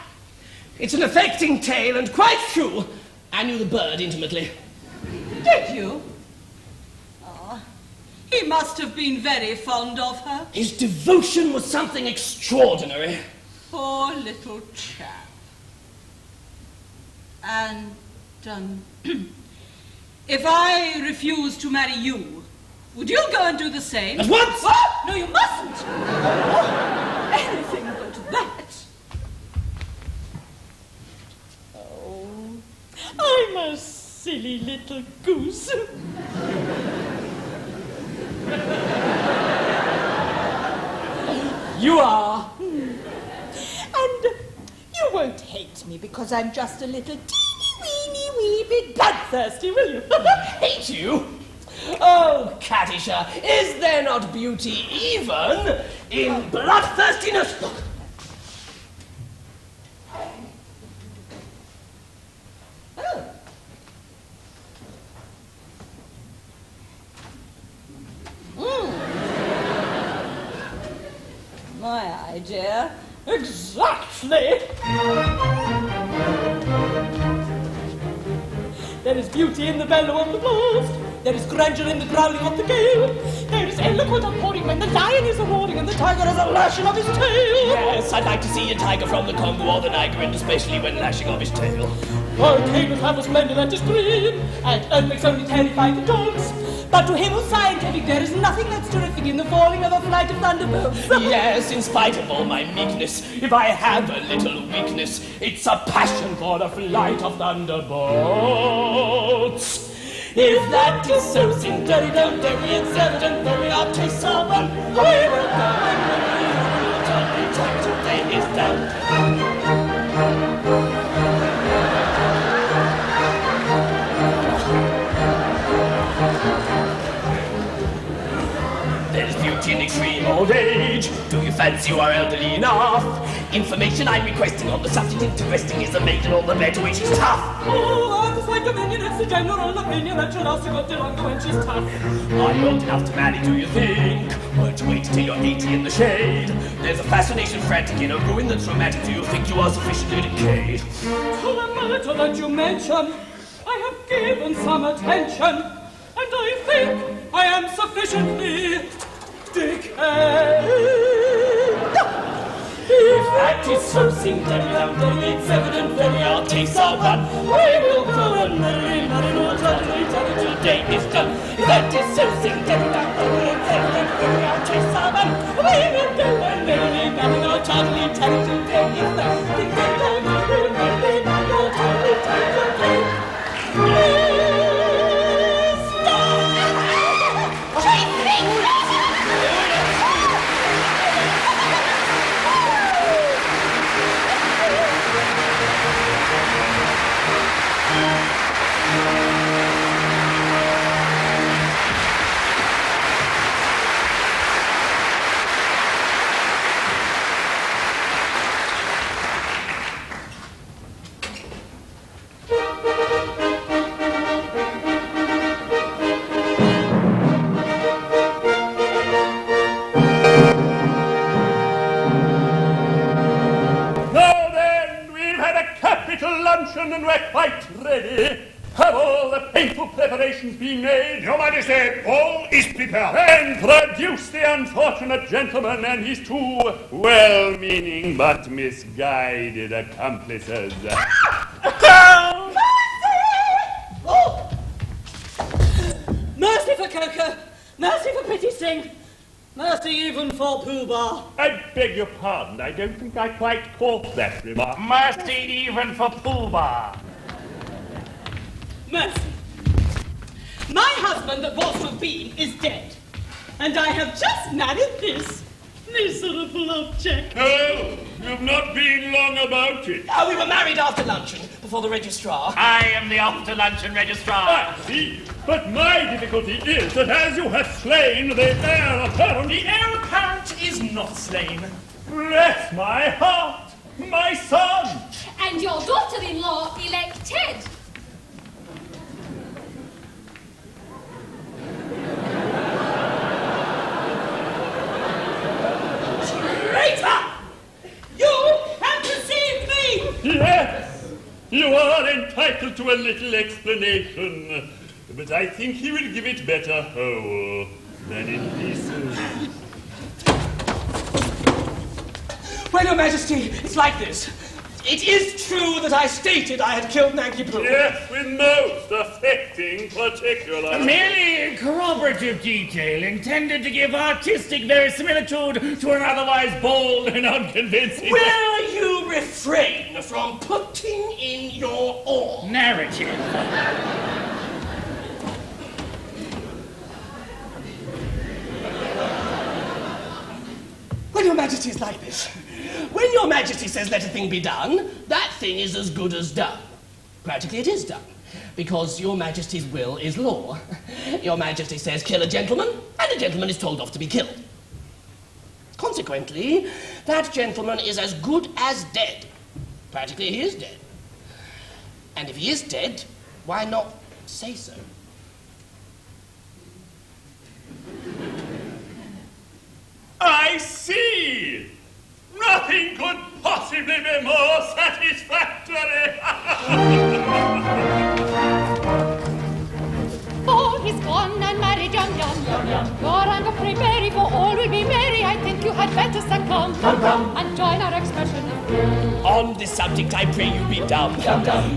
It's an affecting tale and quite true. I knew the bird intimately. Did you? Ah, he must have been very fond of her. His devotion was something extraordinary. Poor little chap. And, um, [CLEARS THROAT] if I refuse to marry you, would you go and do the same? At once! Oh, no, you mustn't! Oh, anything but that. Oh, I'm a silly little goose. You are. And you won't hate me because I'm just a little teeny weeny wee bit bloodthirsty, will you? [LAUGHS] Hate you? Oh, Katisha, is there not beauty even in bloodthirstiness? Look. My idea. exactly. There is beauty in the bellow of the blast. There is grandeur in the growling of the gale. There is eloquent outpouring when the lion is a roaring and the tiger has a lashing of his tail. Yes, I'd like to see a tiger from the Congo or the Niger, and especially when lashing off his tail. Volcanoes have a splendor that is green, and earthquakes only terrify the dogs. But to him who's scientific, there is nothing that's terrific in the falling of a flight of thunderbolts. [LAUGHS] Yes, in spite of all my meekness, if I have a little weakness, it's a passion for the flight of thunderbolts. If that is so, dirty, don't dairy, it's evident that we are taste someone. We will go and we will turn the day is done. Old age. Do you fancy you are elderly enough? Information I'm requesting on the subject interesting. Is the maiden all the better when she's tough? Oh, I'm just like opinion, it's the general opinion that she'll last a good deal longer when she's tough. Are you old enough to marry, do you think? Won't you wait till you're 80 in the shade? There's a fascination frantic in a ruin that's romantic. Do you think you are sufficiently decayed? To the matter that you mention, I have given some attention, and I think I am sufficiently decayed. If that is so, sing dirty down dirty, it's evident very hard chase our fun. We will go and merry, merry, no totally, totally, till day is done. If that is so, sing, tell down, our chase our fun. We will go and merry, merry, no totally, till day is done. Luncheon and we're quite ready. Have all the painful preparations been made? Your Majesty, all is prepared. Then produce the unfortunate gentleman and his two well-meaning but misguided accomplices. Oh! Mercy for Ko-Ko! Mercy for Pitti-Sing! Mercy even for Pooh-Bah! I beg your pardon, I don't think I quite caught that remark. Mercy even for Pooh-Bah. Mercy! My husband that was to be is dead. And I have just married this miserable object. No, you've not been long about it. Oh, we were married after luncheon, before the registrar. I am the after luncheon registrar. I see. But my difficulty is that as you have slain the heir apparent... The heir apparent is not slain. Bless my heart, my son! And your daughter-in-law elected. Traitor! You have deceived me! Yes, you are entitled to a little explanation. But I think he will give it better whole than in pieces. Well, Your Majesty, it's like this. It is true that I stated I had killed Nanki-Poo. Yes, with most affecting particular. Merely a corroborative detail intended to give artistic verisimilitude to an otherwise bold and unconvincing Will you refrain from putting in your oar? narrative. When Your Majesty is like this, when Your Majesty says let a thing be done, that thing is as good as done. Practically it is done, because Your Majesty's will is law. Your Majesty says kill a gentleman, and a gentleman is told off to be killed. Consequently, that gentleman is as good as dead. Practically he is dead. And if he is dead, why not say so? I see! Nothing could possibly be more satisfactory! [LAUGHS] He's gone and married young, young, young, young. You're unafraid, Mary, for all will be merry. I think you had better succumb. Come, come. And join our expression On this subject, I pray you be dumb.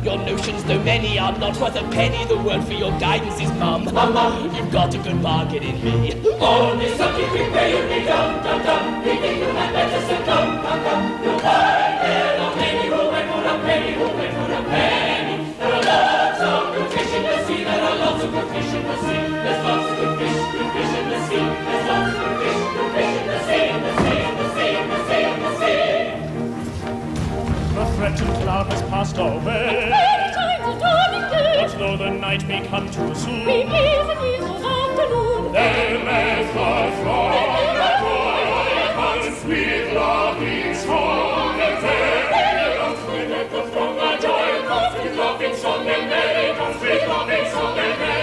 Your notions, though many, are not worth a penny. The word for your guidance is mum. mum. You've got a good bargain in me. On this subject we pray you be dumb, dumb, dumb. We think you had better succumb, come, come. You'll find eh, there are many who went for a penny, who went The threatened cloud has passed over. Very time for dawning day. But though the night may come too soon, We is and is this afternoon. Then as the throng advance, sweet laughing song and merry dance, we let the throng a joy dance, with laughing song and merry dance, with laughing song and merry